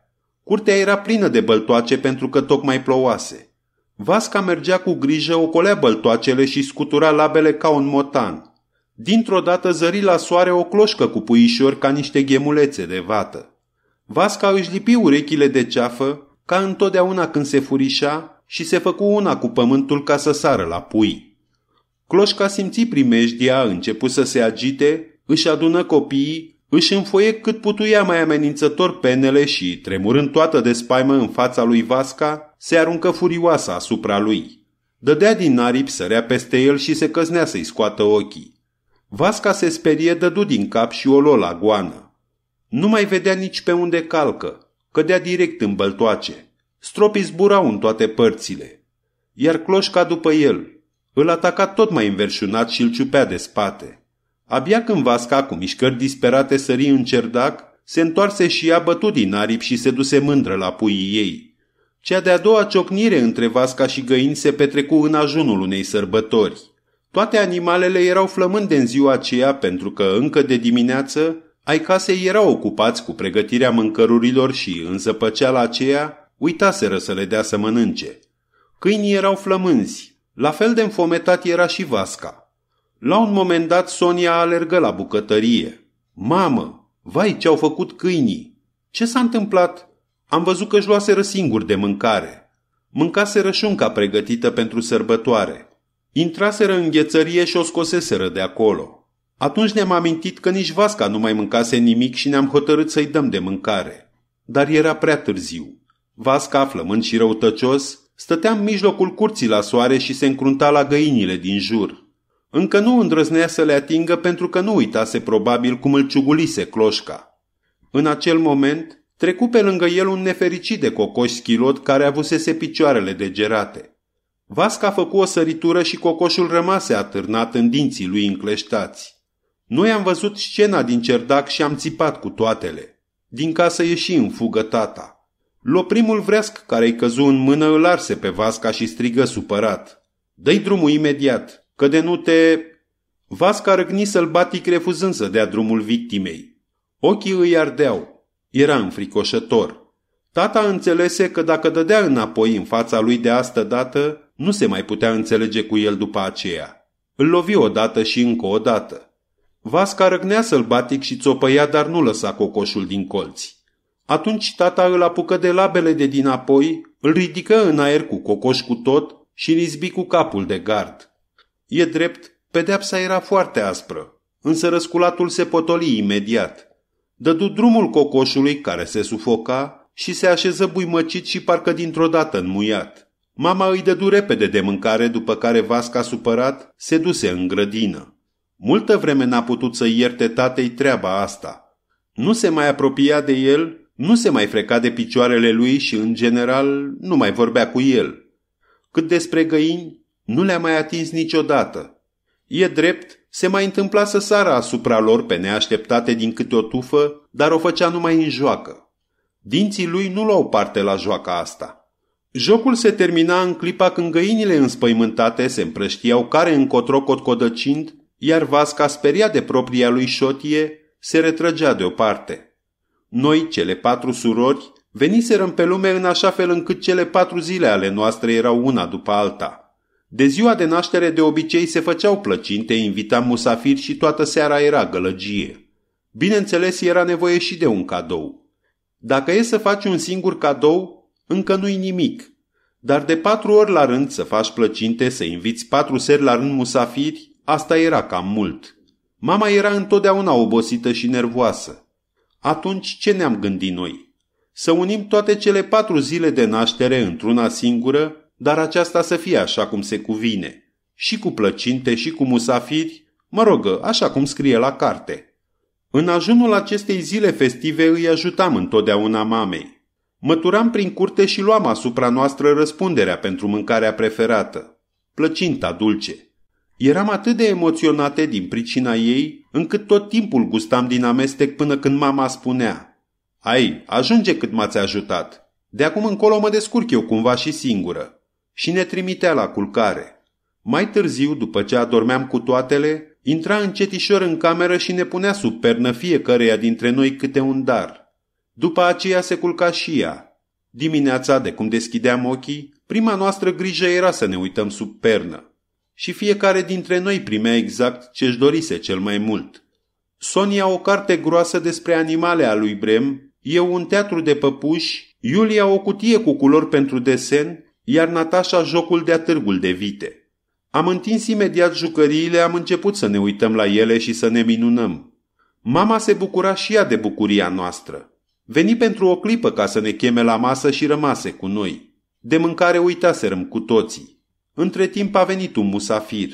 Speaker 1: Curtea era plină de băltoace pentru că tocmai plouase. Vasca mergea cu grijă, ocolea băltoacele și scutura labele ca un motan. Dintr-o dată zări la soare o cloșcă cu puișori ca niște ghemulețe de vată. Vasca își lipi urechile de ceafă, ca întotdeauna când se furișa, și se făcu una cu pământul ca să sară la pui. Cloșca simți primejdia, început să se agite, își adună copiii, își înfoie cât putuia mai amenințător penele și, tremurând toată de spaimă în fața lui Vasca, se aruncă furioasă asupra lui. Dădea din aripi, sărea peste el și se căznea să-i scoată ochii. Vasca se sperie, dădu din cap și o luă la goană. Nu mai vedea nici pe unde calcă, cădea direct în băltoace. Stropii zburau în toate părțile. Iar cloșca după el. Îl ataca tot mai înverșunat și îl ciupea de spate. Abia când Vasca, cu mișcări disperate, sări în cerdac, se întoarse și ea bătut din aripi și se duse mândră la puii ei. Cea de-a doua ciocnire între Vasca și găini se petrecu în ajunul unei sărbători – toate animalele erau flămânde în ziua aceea pentru că încă de dimineață Ai casei erau ocupați cu pregătirea mâncărurilor și, în zăpăceala aceea, uitaseră să le dea să mănânce. Câinii erau flămânzi, la fel de înfometat era și Vasca. La un moment dat Sonia alergă la bucătărie. Mamă, vai ce-au făcut câinii! Ce s-a întâmplat? Am văzut că își luaseră singur de mâncare. Mâncaseră șunca pregătită pentru sărbătoare. Intraseră în ghețărie și o scoseseră de acolo. Atunci ne-am amintit că nici Vasca nu mai mâncase nimic și ne-am hotărât să-i dăm de mâncare. Dar era prea târziu. Vasca, flămând și răutăcios, stătea în mijlocul curții la soare și se încrunta la găinile din jur. Încă nu îndrăznea să le atingă pentru că nu uitase probabil cum îl ciugulise cloșca. În acel moment, trecu pe lângă el un nefericit de cocoș schilot care avusese picioarele degerate. Vasca făcu o săritură și cocoșul rămase atârnat în dinții lui încleștați. Noi am văzut scena din cerdac și am țipat cu toatele. Din casă ieși în fugă tata. Lo primul vreasc care îi căzu în mână îl arse pe Vasca și strigă supărat. Dă-i drumul imediat, că de nu te... Vasca răgni sălbatic refuzând să dea drumul victimei. Ochii îi ardeau. Era înfricoșător. Tata înțelese că dacă dădea înapoi în fața lui de astă dată, nu se mai putea înțelege cu el după aceea. Îl lovi odată și încă o dată. Vasca răgnea sălbatic și țopăia, dar nu lăsa cocoșul din colți. Atunci tata îl apucă de labele de dinapoi, îl ridică în aer cu cocoș cu tot și îl izbi cu capul de gard. E drept, pedeapsa era foarte aspră, însă răsculatul se potoli imediat. Dădu drumul cocoșului care se sufoca și se așeză buimăcit și parcă dintr-o dată înmuiat. Mama îi dădu repede de mâncare, după care Vasca supărat se duse în grădină. Multă vreme n-a putut să ierte tatei treaba asta. Nu se mai apropia de el, nu se mai freca de picioarele lui și, în general, nu mai vorbea cu el. Cât despre găini, nu le-a mai atins niciodată. E drept, se mai întâmpla să sară asupra lor pe neașteptate din câte o tufă, dar o făcea numai în joacă. Dinții lui nu luau parte la joaca asta. Jocul se termina în clipa când găinile înspăimântate se împrăștiau care încotro cotcodăcind, iar Vasca, speriat de propria lui șotie, se retrăgea deoparte. Noi, cele patru surori, veniserăm pe lume în așa fel încât cele patru zile ale noastre erau una după alta – de ziua de naștere de obicei se făceau plăcinte, invitam musafiri și toată seara era gălăgie. Bineînțeles, era nevoie și de un cadou. Dacă e să faci un singur cadou, încă nu-i nimic. Dar de patru ori la rând să faci plăcinte, să inviți patru seri la rând musafiri, asta era cam mult. Mama era întotdeauna obosită și nervoasă. Atunci ce ne-am gândit noi? Să unim toate cele patru zile de naștere într-una singură dar aceasta să fie așa cum se cuvine, și cu plăcinte și cu musafiri, mă rogă, așa cum scrie la carte. În ajunul acestei zile festive îi ajutam întotdeauna mamei. Măturam prin curte și luam asupra noastră răspunderea pentru mâncarea preferată, plăcinta dulce. Eram atât de emoționate din pricina ei, încât tot timpul gustam din amestec până când mama spunea Ai, ajunge cât m-ați ajutat. De acum încolo mă descurc eu cumva și singură și ne trimitea la culcare. Mai târziu, după ce adormeam cu toatele, intra încetișor în cameră și ne punea sub pernă fiecăreia dintre noi câte un dar. După aceea se culca și ea. Dimineața, de cum deschideam ochii, prima noastră grijă era să ne uităm sub pernă. Și fiecare dintre noi primea exact ce-și dorise cel mai mult. Sonia o carte groasă despre animale a lui Brem, eu un teatru de păpuși, Iulia o cutie cu culori pentru desen iar Natasha jocul de-a târgul de vite. Am întins imediat jucăriile, am început să ne uităm la ele și să ne minunăm. Mama se bucura și ea de bucuria noastră. Veni pentru o clipă ca să ne cheme la masă și rămase cu noi. De mâncare uitaserăm cu toții. Între timp a venit un musafir.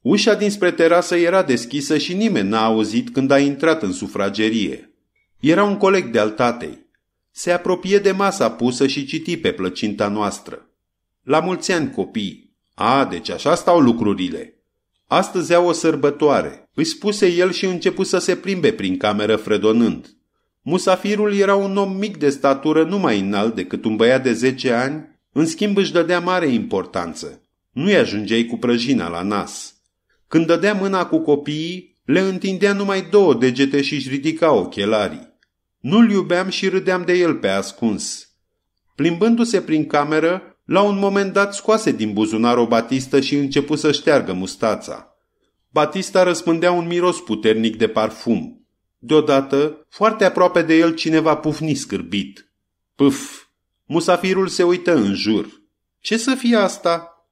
Speaker 1: Ușa dinspre terasă era deschisă și nimeni n-a auzit când a intrat în sufragerie. Era un coleg de-al tatei. Se apropie de masa pusă și citi pe plăcinta noastră. La mulți ani, copii! A, deci așa stau lucrurile. Astăzi au o sărbătoare, îi spuse el și început să se plimbe prin cameră fredonând. Musafirul era un om mic de statură nu mai înalt decât un băiat de 10 ani, în schimb își dădea mare importanță. Nu-i ajungeai cu prăjina la nas. Când dădea mâna cu copiii, Le întindea numai două degete și își ridica ochelarii. Nu-l iubeam și râdeam de el pe ascuns. Plimbându-se prin cameră, la un moment dat scoase din buzunar o batistă și începu să șteargă mustața. Batista răspândea un miros puternic de parfum. Deodată, foarte aproape de el, cineva pufni scârbit. Pâf! Musafirul se uită în jur. Ce să fie asta?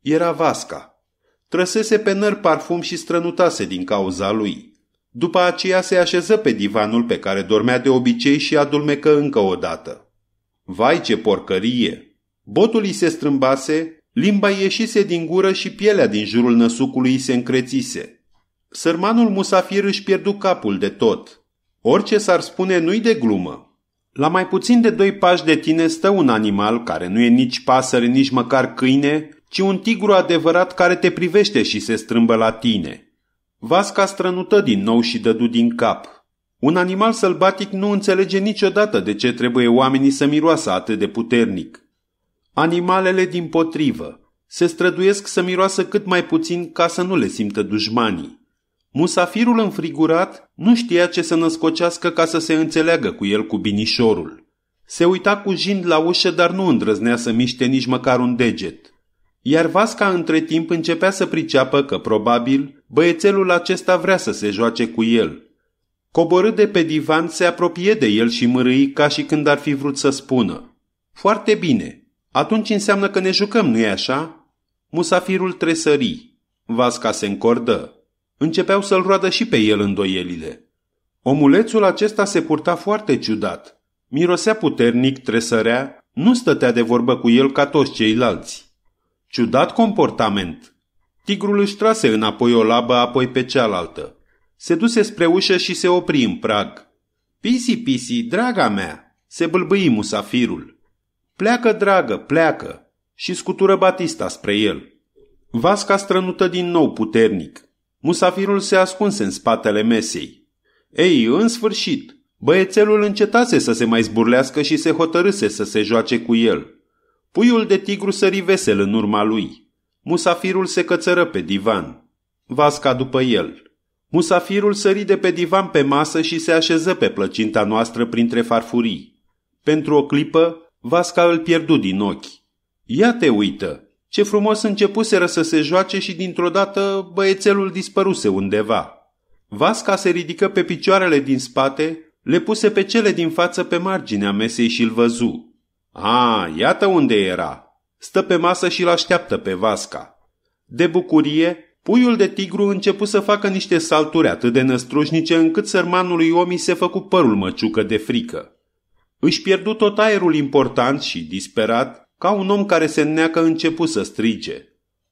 Speaker 1: Era Vasca. Trăsese pe năr parfum și strănutase din cauza lui. După aceea se așeză pe divanul pe care dormea de obicei și adulmecă încă o dată. Vai ce porcărie! Botul îi se strâmbase, limba ieșise din gură și pielea din jurul năsucului se încrețise. Sărmanul musafir își pierdu capul de tot. Orice s-ar spune nu-i de glumă. La mai puțin de doi pași de tine stă un animal care nu e nici pasăre, nici măcar câine, ci un tigru adevărat care te privește și se strâmbă la tine. Vasca strănută din nou și dădu din cap. Un animal sălbatic nu înțelege niciodată de ce trebuie oamenii să miroasă atât de puternic. Animalele din potrivă se străduiesc să miroasă cât mai puțin ca să nu le simtă dușmanii. Musafirul înfrigurat nu știa ce să născocească ca să se înțeleagă cu el cu binișorul. Se uita cu jind la ușă, dar nu îndrăznea să miște nici măcar un deget. Iar Vasca între timp începea să priceapă că, probabil, băiețelul acesta vrea să se joace cu el. Coborât de pe divan, se apropie de el și mărâi ca și când ar fi vrut să spună. Foarte bine. Atunci înseamnă că ne jucăm, nu-i așa? Musafirul tresări. Vasca se încordă. Începeau să-l roadă și pe el îndoielile. Omulețul acesta se purta foarte ciudat. Mirosea puternic, tresărea, nu stătea de vorbă cu el ca toți ceilalți. Ciudat comportament. Tigrul își trase înapoi o labă, apoi pe cealaltă. Se duse spre ușă și se opri în prag. Pisi, pisi, draga mea, se bâlbâi musafirul. Pleacă, dragă, pleacă, și scutură Batista spre el. Vasca strănută din nou puternic. Musafirul se ascunse în spatele mesei. Ei, în sfârșit, băiețelul încetase să se mai zburlească și se hotărâse să se joace cu el. Puiul de tigru sări vesel în urma lui. Musafirul se cățără pe divan. Vasca după el. Musafirul sări de pe divan pe masă și se așeză pe plăcinta noastră printre farfurii. Pentru o clipă, Vasca îl pierdu din ochi. Ia te uită! Ce frumos începuseră să se joace și dintr-o dată băiețelul dispăruse undeva. Vasca se ridică pe picioarele din spate, le puse pe cele din față pe marginea mesei și îl văzu. A, iată unde era! Stă pe masă și-l așteaptă pe Vasca. De bucurie, puiul de tigru începu să facă niște salturi atât de năstrușnice încât sărmanului omii se făcu părul măciucă de frică. Își pierdu tot aerul important și, disperat, ca un om care se înneacă început să strige.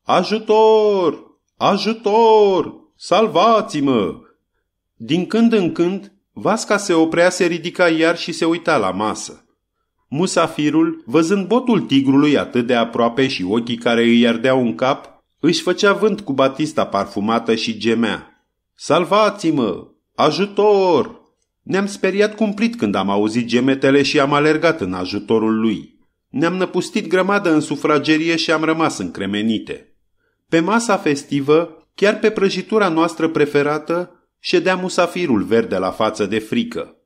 Speaker 1: Ajutor! Ajutor! Salvați-mă! Din când în când, Vasca se oprea, se ridica iar și se uita la masă. Musafirul, văzând botul tigrului atât de aproape și ochii care îi ardeau în cap, își făcea vânt cu batista parfumată și gemea. Salvați-mă! Ajutor! Ne-am speriat cumplit când am auzit gemetele și am alergat în ajutorul lui. Ne-am năpustit grămadă în sufragerie și am rămas încremenite. Pe masa festivă, chiar pe prăjitura noastră preferată, ședea musafirul verde la față de frică.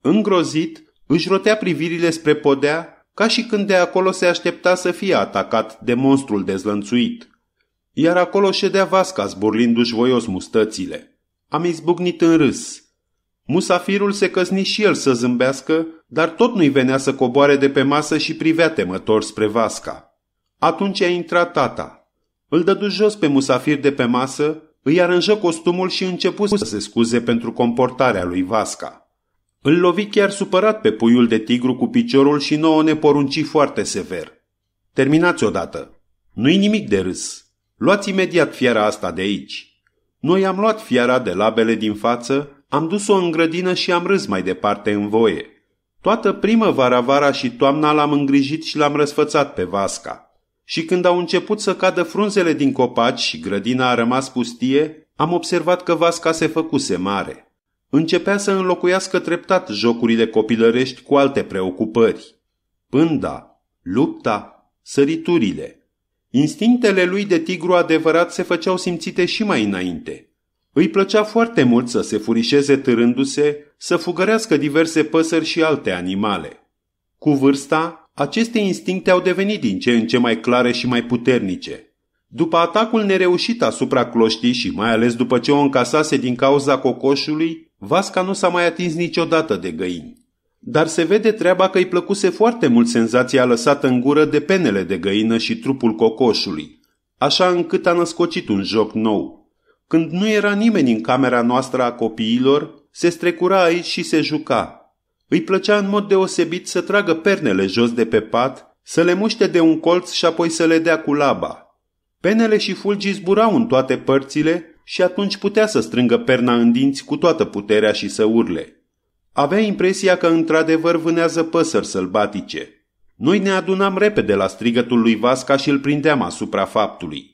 Speaker 1: Îngrozit, își rotea privirile spre podea, ca și când de acolo se aștepta să fie atacat de monstrul dezlănțuit. Iar acolo ședea Vasca zburlindu-și voios mustățile. Am izbucnit în râs. Musafirul se căsni și el să zâmbească, dar tot nu-i venea să coboare de pe masă și privea temător spre Vasca. Atunci a intrat tata. Îl dădu jos pe musafir de pe masă, îi aranjă costumul și începu să se scuze pentru comportarea lui Vasca. Îl lovi chiar supărat pe puiul de tigru cu piciorul și nouă ne porunci foarte sever. Terminați odată. Nu-i nimic de râs. Luați imediat fiara asta de aici. Noi am luat fiara de labele din față, am dus-o în grădină și am râs mai departe în voie. Toată primăvara, vara și toamna l-am îngrijit și l-am răsfățat pe Vasca. Și când au început să cadă frunzele din copaci și grădina a rămas pustie, am observat că Vasca se făcuse mare. Începea să înlocuiască treptat jocurile copilărești cu alte preocupări. Pânda, lupta, săriturile. Instinctele lui de tigru adevărat se făceau simțite și mai înainte. Îi plăcea foarte mult să se furișeze târându-se, să fugărească diverse păsări și alte animale. Cu vârsta, aceste instincte au devenit din ce în ce mai clare și mai puternice. După atacul nereușit asupra cloștii și mai ales după ce o încasase din cauza cocoșului, Vasca nu s-a mai atins niciodată de găini. Dar se vede treaba că îi plăcuse foarte mult senzația lăsată în gură de penele de găină și trupul cocoșului, așa încât a născocit un joc nou. Când nu era nimeni în camera noastră a copiilor, se strecura aici și se juca. Îi plăcea în mod deosebit să tragă pernele jos de pe pat, să le muște de un colț și apoi să le dea cu laba. Penele și fulgii zburau în toate părțile și atunci putea să strângă perna în dinți cu toată puterea și să urle. Avea impresia că într-adevăr vânează păsări sălbatice. Noi ne adunam repede la strigătul lui Vasca și îl prindeam asupra faptului.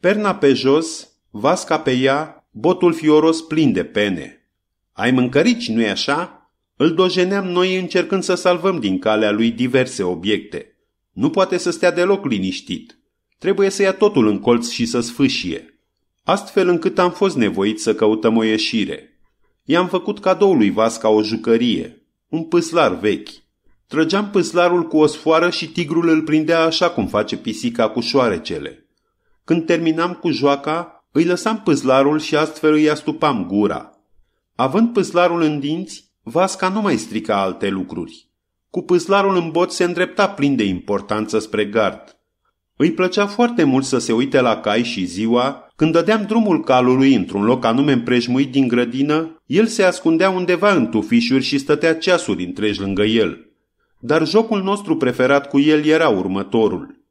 Speaker 1: Perna pe jos, Vasca pe ea, botul fioros plin de pene. Ai mâncărici, nu-i așa? Îl dojeneam noi încercând să salvăm din calea lui diverse obiecte. Nu poate să stea deloc liniștit. Trebuie să ia totul în colț și să sfâșie. Astfel încât am fost nevoit să căutăm o ieșire. I-am făcut cadou lui Vasca o jucărie, un păslar vechi. Trăgeam păslarul cu o sfoară și tigrul îl prindea așa cum face pisica cu șoarecele. Când terminam cu joaca, îi lăsam păslarul și astfel îi astupam gura. Având păslarul în dinți, Vasca nu mai strica alte lucruri. Cu păslarul în bot se îndrepta plin de importanță spre gard. Îi plăcea foarte mult să se uite la cai și ziua, când dădeam drumul calului într-un loc anume împrejmuit din grădină, el se ascundea undeva în tufișuri și stătea ceasuri întregi lângă el. Dar jocul nostru preferat cu el era următorul.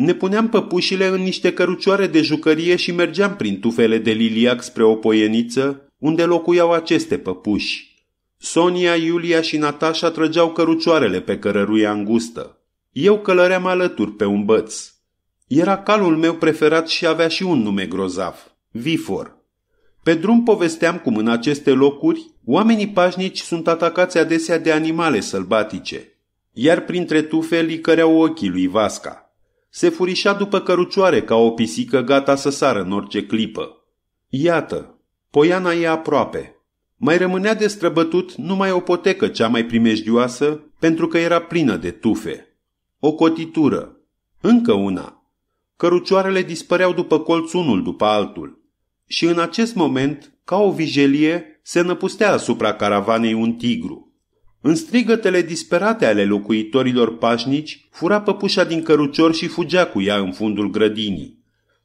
Speaker 1: Ne puneam păpușile în niște cărucioare de jucărie și mergeam prin tufele de liliac spre o poieniță, unde locuiau aceste păpuși. Sonia, Iulia și Natasha trăgeau cărucioarele pe cărăruia îngustă. Eu călăream alături pe un băț. Era calul meu preferat și avea și un nume grozav, Vifor. Pe drum povesteam cum în aceste locuri oamenii pașnici sunt atacați adesea de animale sălbatice, iar printre tufeli căreau ochii lui Vasca. Se furișa după cărucioare ca o pisică gata să sară în orice clipă. Iată, poiana e aproape. Mai rămânea de străbătut numai o potecă cea mai primejdioasă pentru că era plină de tufe. O cotitură. Încă una. Cărucioarele dispăreau după colț unul după altul. Și în acest moment, ca o vijelie, se năpustea asupra caravanei un tigru. În strigătele disperate ale locuitorilor pașnici, fura păpușa din cărucior și fugea cu ea în fundul grădinii.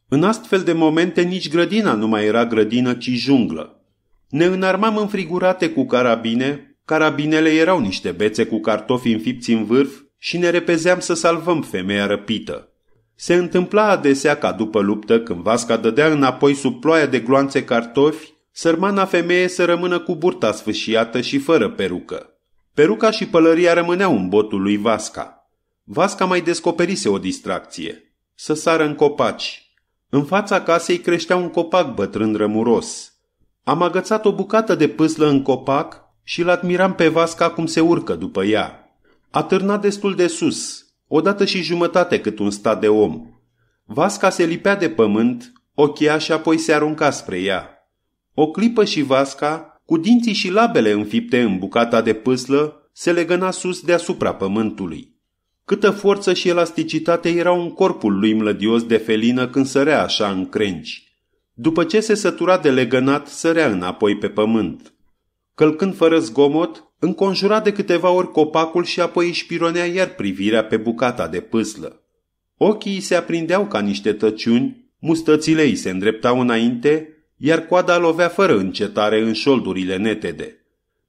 Speaker 1: În astfel de momente nici grădina nu mai era grădină, ci junglă. Ne înarmam înfrigurate cu carabine, carabinele erau niște bețe cu cartofi înfipți în vârf și ne repezeam să salvăm femeia răpită. Se întâmpla adesea ca după luptă, când Vasca dădea înapoi sub ploaia de gloanțe cartofi, sărmana femeie să rămână cu burta sfâșiată și fără perucă. Peruca și pălăria rămâneau în botul lui Vasca. Vasca mai descoperise o distracție. Să sară în copaci. În fața casei creștea un copac bătrân rămuros. Am agățat o bucată de pâslă în copac și l admiram pe Vasca cum se urcă după ea. A târnat destul de sus, odată și jumătate cât un stat de om. Vasca se lipea de pământ, ochia și apoi se arunca spre ea. O clipă și Vasca, cu dinții și labele înfipte în bucata de pâslă, se legăna sus deasupra pământului. Câtă forță și elasticitate erau în corpul lui mlădios de felină când sărea așa în crengi. După ce se sătura de legănat, sărea înapoi pe pământ. Călcând fără zgomot, înconjura de câteva ori copacul și apoi își pironea iar privirea pe bucata de pâslă. Ochii se aprindeau ca niște tăciuni, mustățile îi se îndreptau înainte, iar coada lovea fără încetare în șoldurile netede.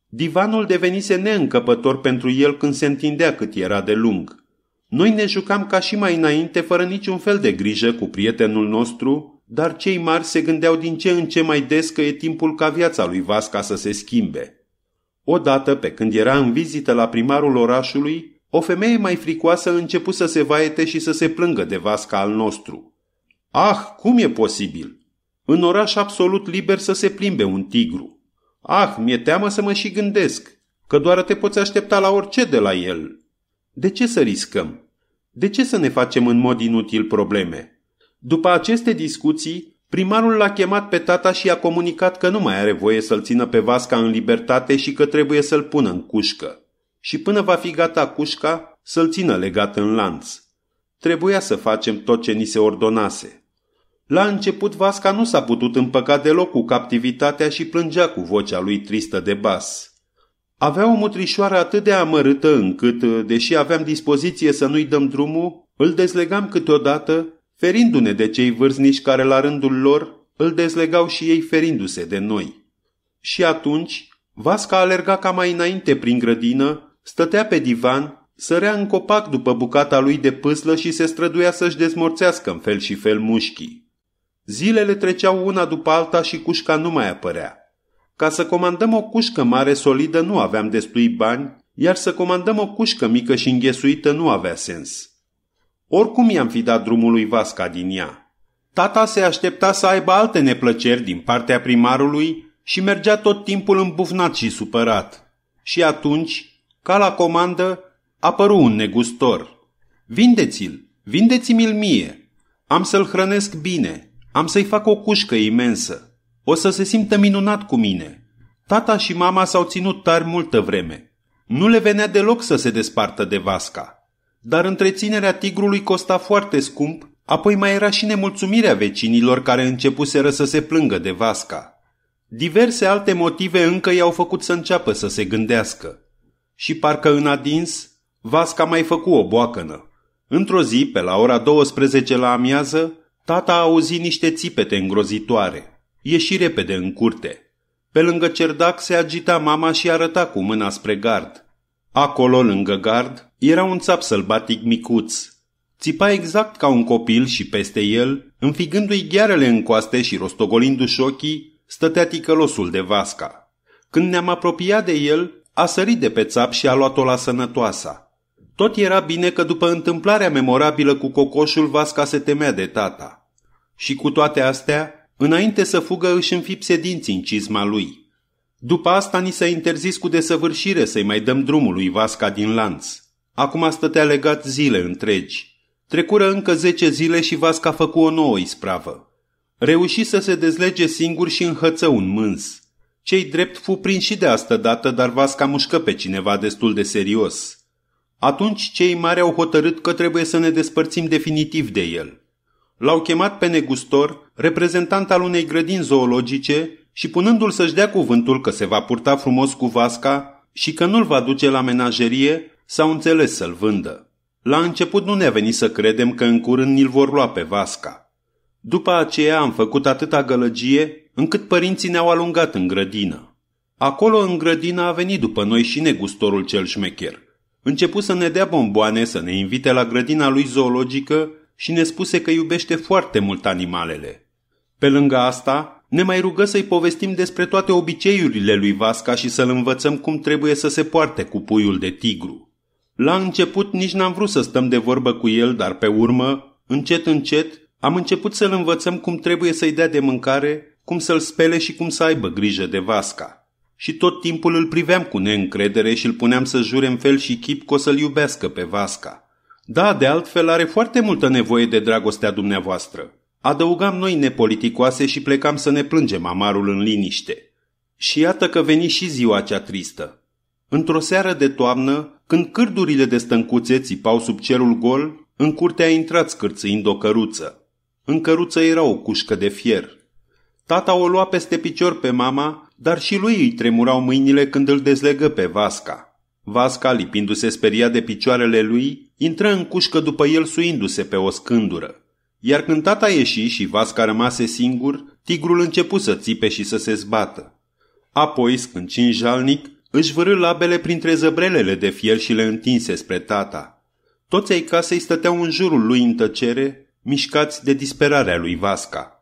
Speaker 1: Divanul devenise neîncăpător pentru el când se întindea cât era de lung. Noi ne jucam ca și mai înainte, fără niciun fel de grijă cu prietenul nostru, dar cei mari se gândeau din ce în ce mai des că e timpul ca viața lui Vasca să se schimbe. Odată, pe când era în vizită la primarul orașului, o femeie mai fricoasă a început să se vaete și să se plângă de vasca al nostru. Ah, cum e posibil? În oraș absolut liber să se plimbe un tigru. Ah, mi-e teamă să mă și gândesc, că doar te poți aștepta la orice de la el. De ce să riscăm? De ce să ne facem în mod inutil probleme? După aceste discuții, Primarul l-a chemat pe tata și i-a comunicat că nu mai are voie să-l țină pe Vasca în libertate și că trebuie să-l pună în cușcă. Și până va fi gata cușca, să-l țină legat în lanț. Trebuia să facem tot ce ni se ordonase. La început Vasca nu s-a putut împăca deloc cu captivitatea și plângea cu vocea lui tristă de bas. Avea o mutrișoară atât de amărâtă încât, deși aveam dispoziție să nu-i dăm drumul, îl dezlegam câteodată, ferindu-ne de cei vârstnici care la rândul lor îl dezlegau și ei ferindu-se de noi. Și atunci, Vasca alerga ca mai înainte prin grădină, stătea pe divan, sărea în copac după bucata lui de pâslă și se străduia să-și dezmorțească în fel și fel mușchii. Zilele treceau una după alta și cușca nu mai apărea. Ca să comandăm o cușcă mare solidă nu aveam destui bani, iar să comandăm o cușcă mică și înghesuită nu avea sens. Oricum i-am fi dat drumul lui Vasca din ea. Tata se aștepta să aibă alte neplăceri din partea primarului și mergea tot timpul îmbufnat și supărat. Și atunci, ca la comandă, apăru un negustor. Vindeți-l, vindeți-mi-l mie. Am să-l hrănesc bine, am să-i fac o cușcă imensă. O să se simtă minunat cu mine. Tata și mama s-au ținut tari multă vreme. Nu le venea deloc să se despartă de vasca. Dar întreținerea tigrului costa foarte scump, apoi mai era și nemulțumirea vecinilor care începuseră să se plângă de vasca. Diverse alte motive încă i-au făcut să înceapă să se gândească. Și parcă în adins, vasca mai făcu o boacănă. Într-o zi, pe la ora 12 la amiază, tata a auzit niște țipete îngrozitoare – ieși repede în curte. Pe lângă cerdac se agita mama și arăta cu mâna spre gard. Acolo, lângă gard, era un țap sălbatic micuț. Țipa exact ca un copil și peste el, înfigându-i ghearele în coaste și rostogolindu-și ochii, stătea ticălosul de vasca. Când ne-am apropiat de el, a sărit de pe țap și a luat-o la sănătoasa. Tot era bine că după întâmplarea memorabilă cu cocoșul, Vasca se temea de tata. Și cu toate astea, Înainte să fugă își înfipse dinții în cizma lui. După asta ni s-a interzis cu desăvârșire să-i mai dăm drumul lui Vasca din lanț. Acum stătea legat zile întregi. Trecură încă zece zile și Vasca făcu o nouă ispravă. Reuși să se dezlege singur și înhăță un mâns. Cei drept fu prins și de asta dată, dar Vasca mușcă pe cineva destul de serios. Atunci cei mari au hotărât că trebuie să ne despărțim definitiv de el. L-au chemat pe negustor, reprezentant al unei grădini zoologice, și punându-l să-și dea cuvântul că se va purta frumos cu vasca și că nu-l va duce la menagerie, s-au înțeles să-l vândă. La început nu ne-a venit să credem că în curând ni-l vor lua pe vasca. După aceea am făcut atâta gălăgie încât părinții ne-au alungat în grădină. Acolo în grădină a venit după noi și negustorul cel șmecher. Început să ne dea bomboane, să ne invite la grădina lui zoologică și ne spuse că iubește foarte mult animalele. Pe lângă asta, ne mai rugă să-i povestim despre toate obiceiurile lui Vasca și să-l învățăm cum trebuie să se poarte cu puiul de tigru. La început nici n-am vrut să stăm de vorbă cu el, dar pe urmă, încet încet, am început să-l învățăm cum trebuie să-i dea de mâncare, cum să-l spele și cum să aibă grijă de Vasca. Și tot timpul îl priveam cu neîncredere și îl puneam să jure în fel și chip că o să-l iubească pe Vasca. Da, de altfel are foarte multă nevoie de dragostea dumneavoastră. Adăugam noi nepoliticoase și plecam să ne plângem amarul în liniște. Și iată că veni și ziua cea tristă. Într-o seară de toamnă, când cârdurile de stâncuțe țipau sub cerul gol, în curte a intrat scârțâind o căruță. În căruță era o cușcă de fier. Tata o lua peste picior pe mama, dar și lui îi tremurau mâinile când îl dezlegă pe Vasca. Vasca, lipindu-se speriat de picioarele lui, intră în cușcă după el suindu-se pe o scândură. Iar când tata ieși și Vasca rămase singur, tigrul începu să țipe și să se zbată. Apoi, scâncind jalnic, își vârâ labele printre zăbrelele de fier și le întinse spre tata. Toți ai casei stăteau în jurul lui în tăcere, mișcați de disperarea lui Vasca.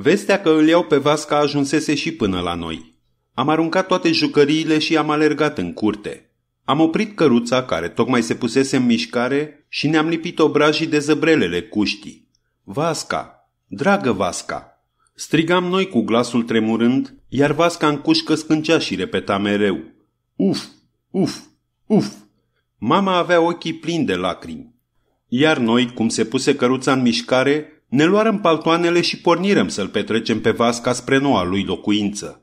Speaker 1: Vestea că îl iau pe Vasca ajunsese și până la noi. Am aruncat toate jucăriile și am alergat în curte. Am oprit căruța care tocmai se pusese în mișcare și ne-am lipit obrajii de zăbrelele cuștii. Vasca! Dragă Vasca! Strigam noi cu glasul tremurând, iar Vasca în cușcă scâncea și repeta mereu. Uf! Uf! Uf! Mama avea ochii plini de lacrimi. Iar noi, cum se puse căruța în mișcare, ne luarăm paltoanele și pornirăm să-l petrecem pe Vasca spre noua lui locuință.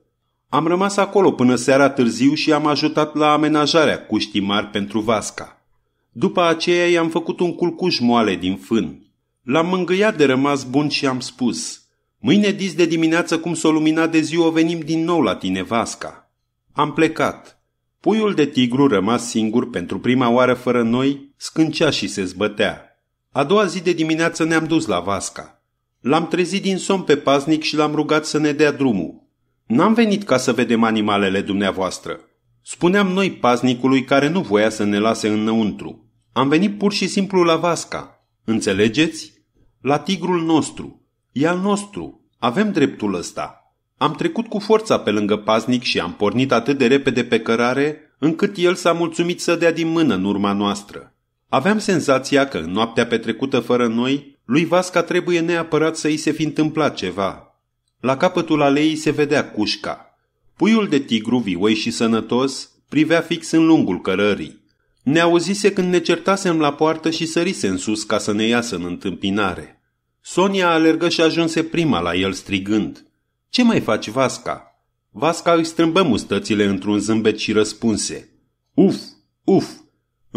Speaker 1: Am rămas acolo până seara târziu și am ajutat la amenajarea cuștii mari pentru Vasca. După aceea i-am făcut un culcuș moale din fân. L-am mângâiat de rămas bun și am spus, mâine dis de dimineață cum s-o lumina de zi o venim din nou la tine, Vasca. Am plecat. Puiul de tigru rămas singur pentru prima oară fără noi, scâncea și se zbătea. A doua zi de dimineață ne-am dus la Vasca. L-am trezit din somn pe paznic și l-am rugat să ne dea drumul. N-am venit ca să vedem animalele dumneavoastră. Spuneam noi paznicului care nu voia să ne lase înăuntru. Am venit pur și simplu la Vasca. Înțelegeți? La tigrul nostru. E al nostru. Avem dreptul ăsta. Am trecut cu forța pe lângă paznic și am pornit atât de repede pe cărare, încât el s-a mulțumit să dea din mână în urma noastră. Aveam senzația că în noaptea petrecută fără noi, lui Vasca trebuie neapărat să îi se fi întâmplat ceva. La capătul aleii se vedea cușca. Puiul de tigru, vioi și sănătos, privea fix în lungul cărării. Ne auzise când ne certasem la poartă și sărise în sus ca să ne iasă în întâmpinare. Sonia alergă și ajunse prima la el strigând. Ce mai faci, Vasca?" Vasca îi strâmbă mustățile într-un zâmbet și răspunse. Uf, uf!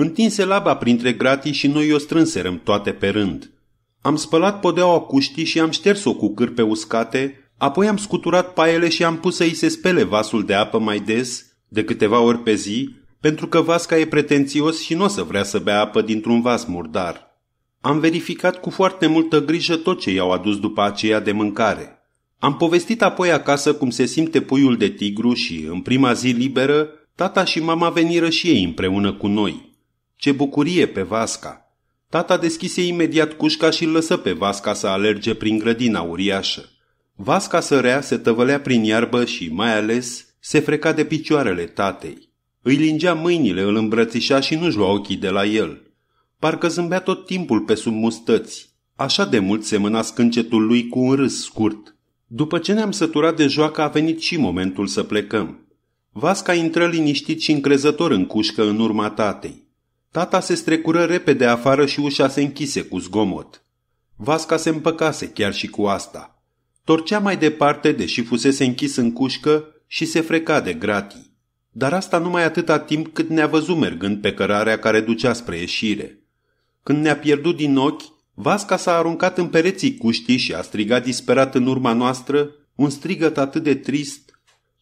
Speaker 1: Întinse laba printre gratii și noi o strânserăm toate pe rând. Am spălat podeaua cuștii și am șters-o cu cârpe uscate, apoi am scuturat paiele și am pus să-i se spele vasul de apă mai des, de câteva ori pe zi, pentru că Vasca e pretențios și nu o să vrea să bea apă dintr-un vas murdar. Am verificat cu foarte multă grijă tot ce i-au adus după aceea de mâncare. Am povestit apoi acasă cum se simte puiul de tigru și, în prima zi liberă, tata și mama veniră și ei împreună cu noi. Ce bucurie pe Vasca! Tata deschise imediat cușca și îl lăsă pe Vasca să alerge prin grădina uriașă. Vasca sărea, se tăvălea prin iarbă și, mai ales, se freca de picioarele tatei. Îi lingea mâinile, îl îmbrățișa și nu-și lua ochii de la el. Parcă zâmbea tot timpul pe sub mustăți. Așa de mult semăna scâncetul lui cu un râs scurt. După ce ne-am săturat de joacă, a venit și momentul să plecăm. Vasca intră liniștit și încrezător în cușcă în urma tatei. Tata se strecură repede afară și ușa se închise cu zgomot. Vasca se împăcase chiar și cu asta. Torcea mai departe, deși fusese închis în cușcă, și se freca de gratii. Dar asta numai atâta timp cât ne-a văzut mergând pe cărarea care ducea spre ieșire. Când ne-a pierdut din ochi, Vasca s-a aruncat în pereții cuștii și a strigat disperat în urma noastră un strigăt atât de trist.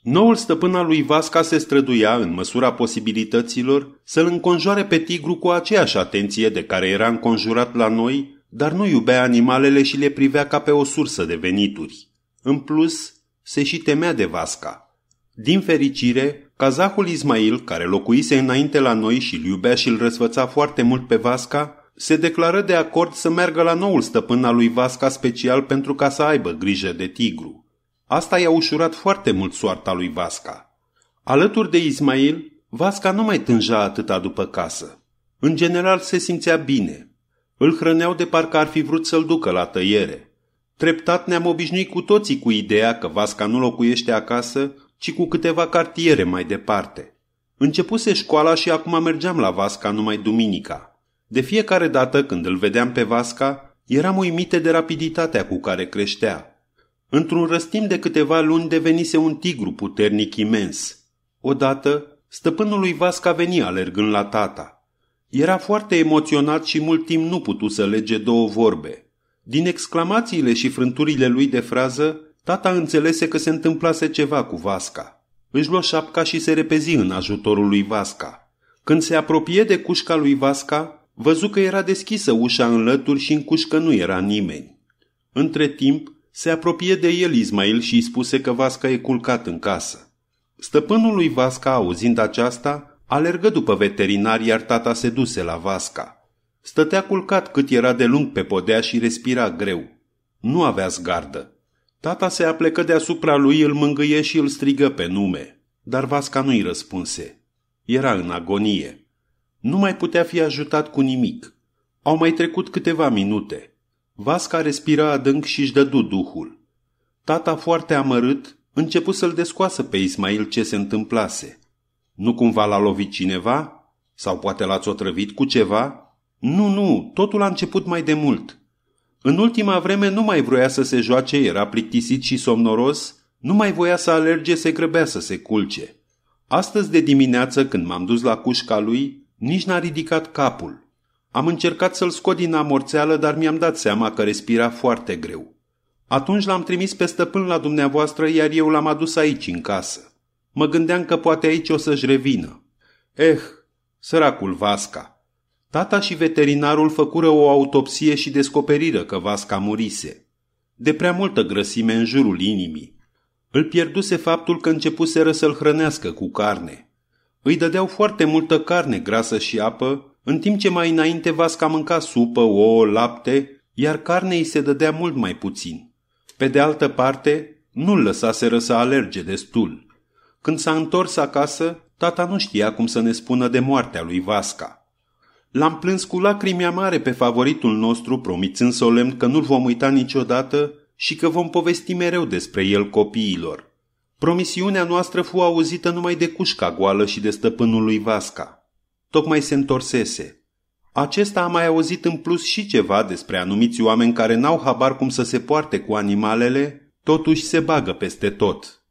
Speaker 1: Noul stăpân al lui Vasca se străduia, în măsura posibilităților, să-l înconjoare pe tigru cu aceeași atenție de care era înconjurat la noi, dar nu iubea animalele și le privea ca pe o sursă de venituri. În plus, se și temea de Vasca. Din fericire, cazahul Ismail, care locuise înainte la noi și îl iubea și îl răsfăța foarte mult pe Vasca, se declară de acord să meargă la noul stăpân al lui Vasca special pentru ca să aibă grijă de tigru. Asta i-a ușurat foarte mult soarta lui Vasca. Alături de Ismail, Vasca nu mai tânja atâta după casă. În general se simțea bine. Îl hrăneau de parcă ar fi vrut să-l ducă la tăiere. Treptat ne-am obișnuit cu toții cu ideea că Vasca nu locuiește acasă, ci cu câteva cartiere mai departe. Începuse școala și acum mergeam la Vasca numai duminica. De fiecare dată când îl vedeam pe Vasca, eram uimite de rapiditatea cu care creștea. Într-un răstim de câteva luni devenise un tigru puternic imens. Odată, stăpânul lui Vasca veni alergând la tata. Era foarte emoționat și mult timp nu putu să lege două vorbe. Din exclamațiile și frânturile lui de frază, tata înțelese că se întâmplase ceva cu Vasca. Își luă șapca și se repezi în ajutorul lui Vasca. Când se apropie de cușca lui Vasca, Văzu că era deschisă ușa în lături și în cușcă nu era nimeni. Între timp, se apropie de el Ismail și îi spuse că Vasca e culcat în casă. Stăpânul lui Vasca, auzind aceasta, alergă după veterinar, iar tata se duse la Vasca. Stătea culcat cât era de lung pe podea și respira greu. Nu avea zgardă. Tata se aplecă deasupra lui, îl mângâie și îl strigă pe nume. Dar Vasca nu-i răspunse. Era în agonie. Nu mai putea fi ajutat cu nimic. Au mai trecut câteva minute. Vasca respira adânc și își dădu duhul. Tata, foarte amărât, început să-l descoasă pe Ismail ce se întâmplase. Nu cumva l-a lovit cineva? Sau poate l-ați otrăvit cu ceva? Nu, nu, totul a început mai de mult. În ultima vreme nu mai vroia să se joace, era plictisit și somnoros, nu mai voia să alerge, se grăbea să se culce. Astăzi de dimineață, când m-am dus la cușca lui, nici n-a ridicat capul. Am încercat să-l scot din amorțeală, dar mi-am dat seama că respira foarte greu. Atunci l-am trimis pe stăpân la dumneavoastră, iar eu l-am adus aici, în casă. Mă gândeam că poate aici o să-și revină. Eh, săracul Vasca. Tata și veterinarul făcură o autopsie și descoperiră că Vasca murise. De prea multă grăsime în jurul inimii. Îl pierduse faptul că începuseră să-l hrănească cu carne. Îi dădeau foarte multă carne grasă și apă, în timp ce mai înainte Vasca mânca supă, ouă, lapte, iar carnei se dădea mult mai puțin. Pe de altă parte, nu-l lăsaseră să alerge destul. Când s-a întors acasă, tata nu știa cum să ne spună de moartea lui Vasca. L-am plâns cu lacrimea mare pe favoritul nostru, promițând solemn că nu-l vom uita niciodată și că vom povesti mereu despre el copiilor. Promisiunea noastră fu auzită numai de cușca goală și de stăpânul lui Vasca. Tocmai se întorsese. Acesta a mai auzit în plus și ceva despre anumiți oameni care n-au habar cum să se poarte cu animalele, totuși se bagă peste tot.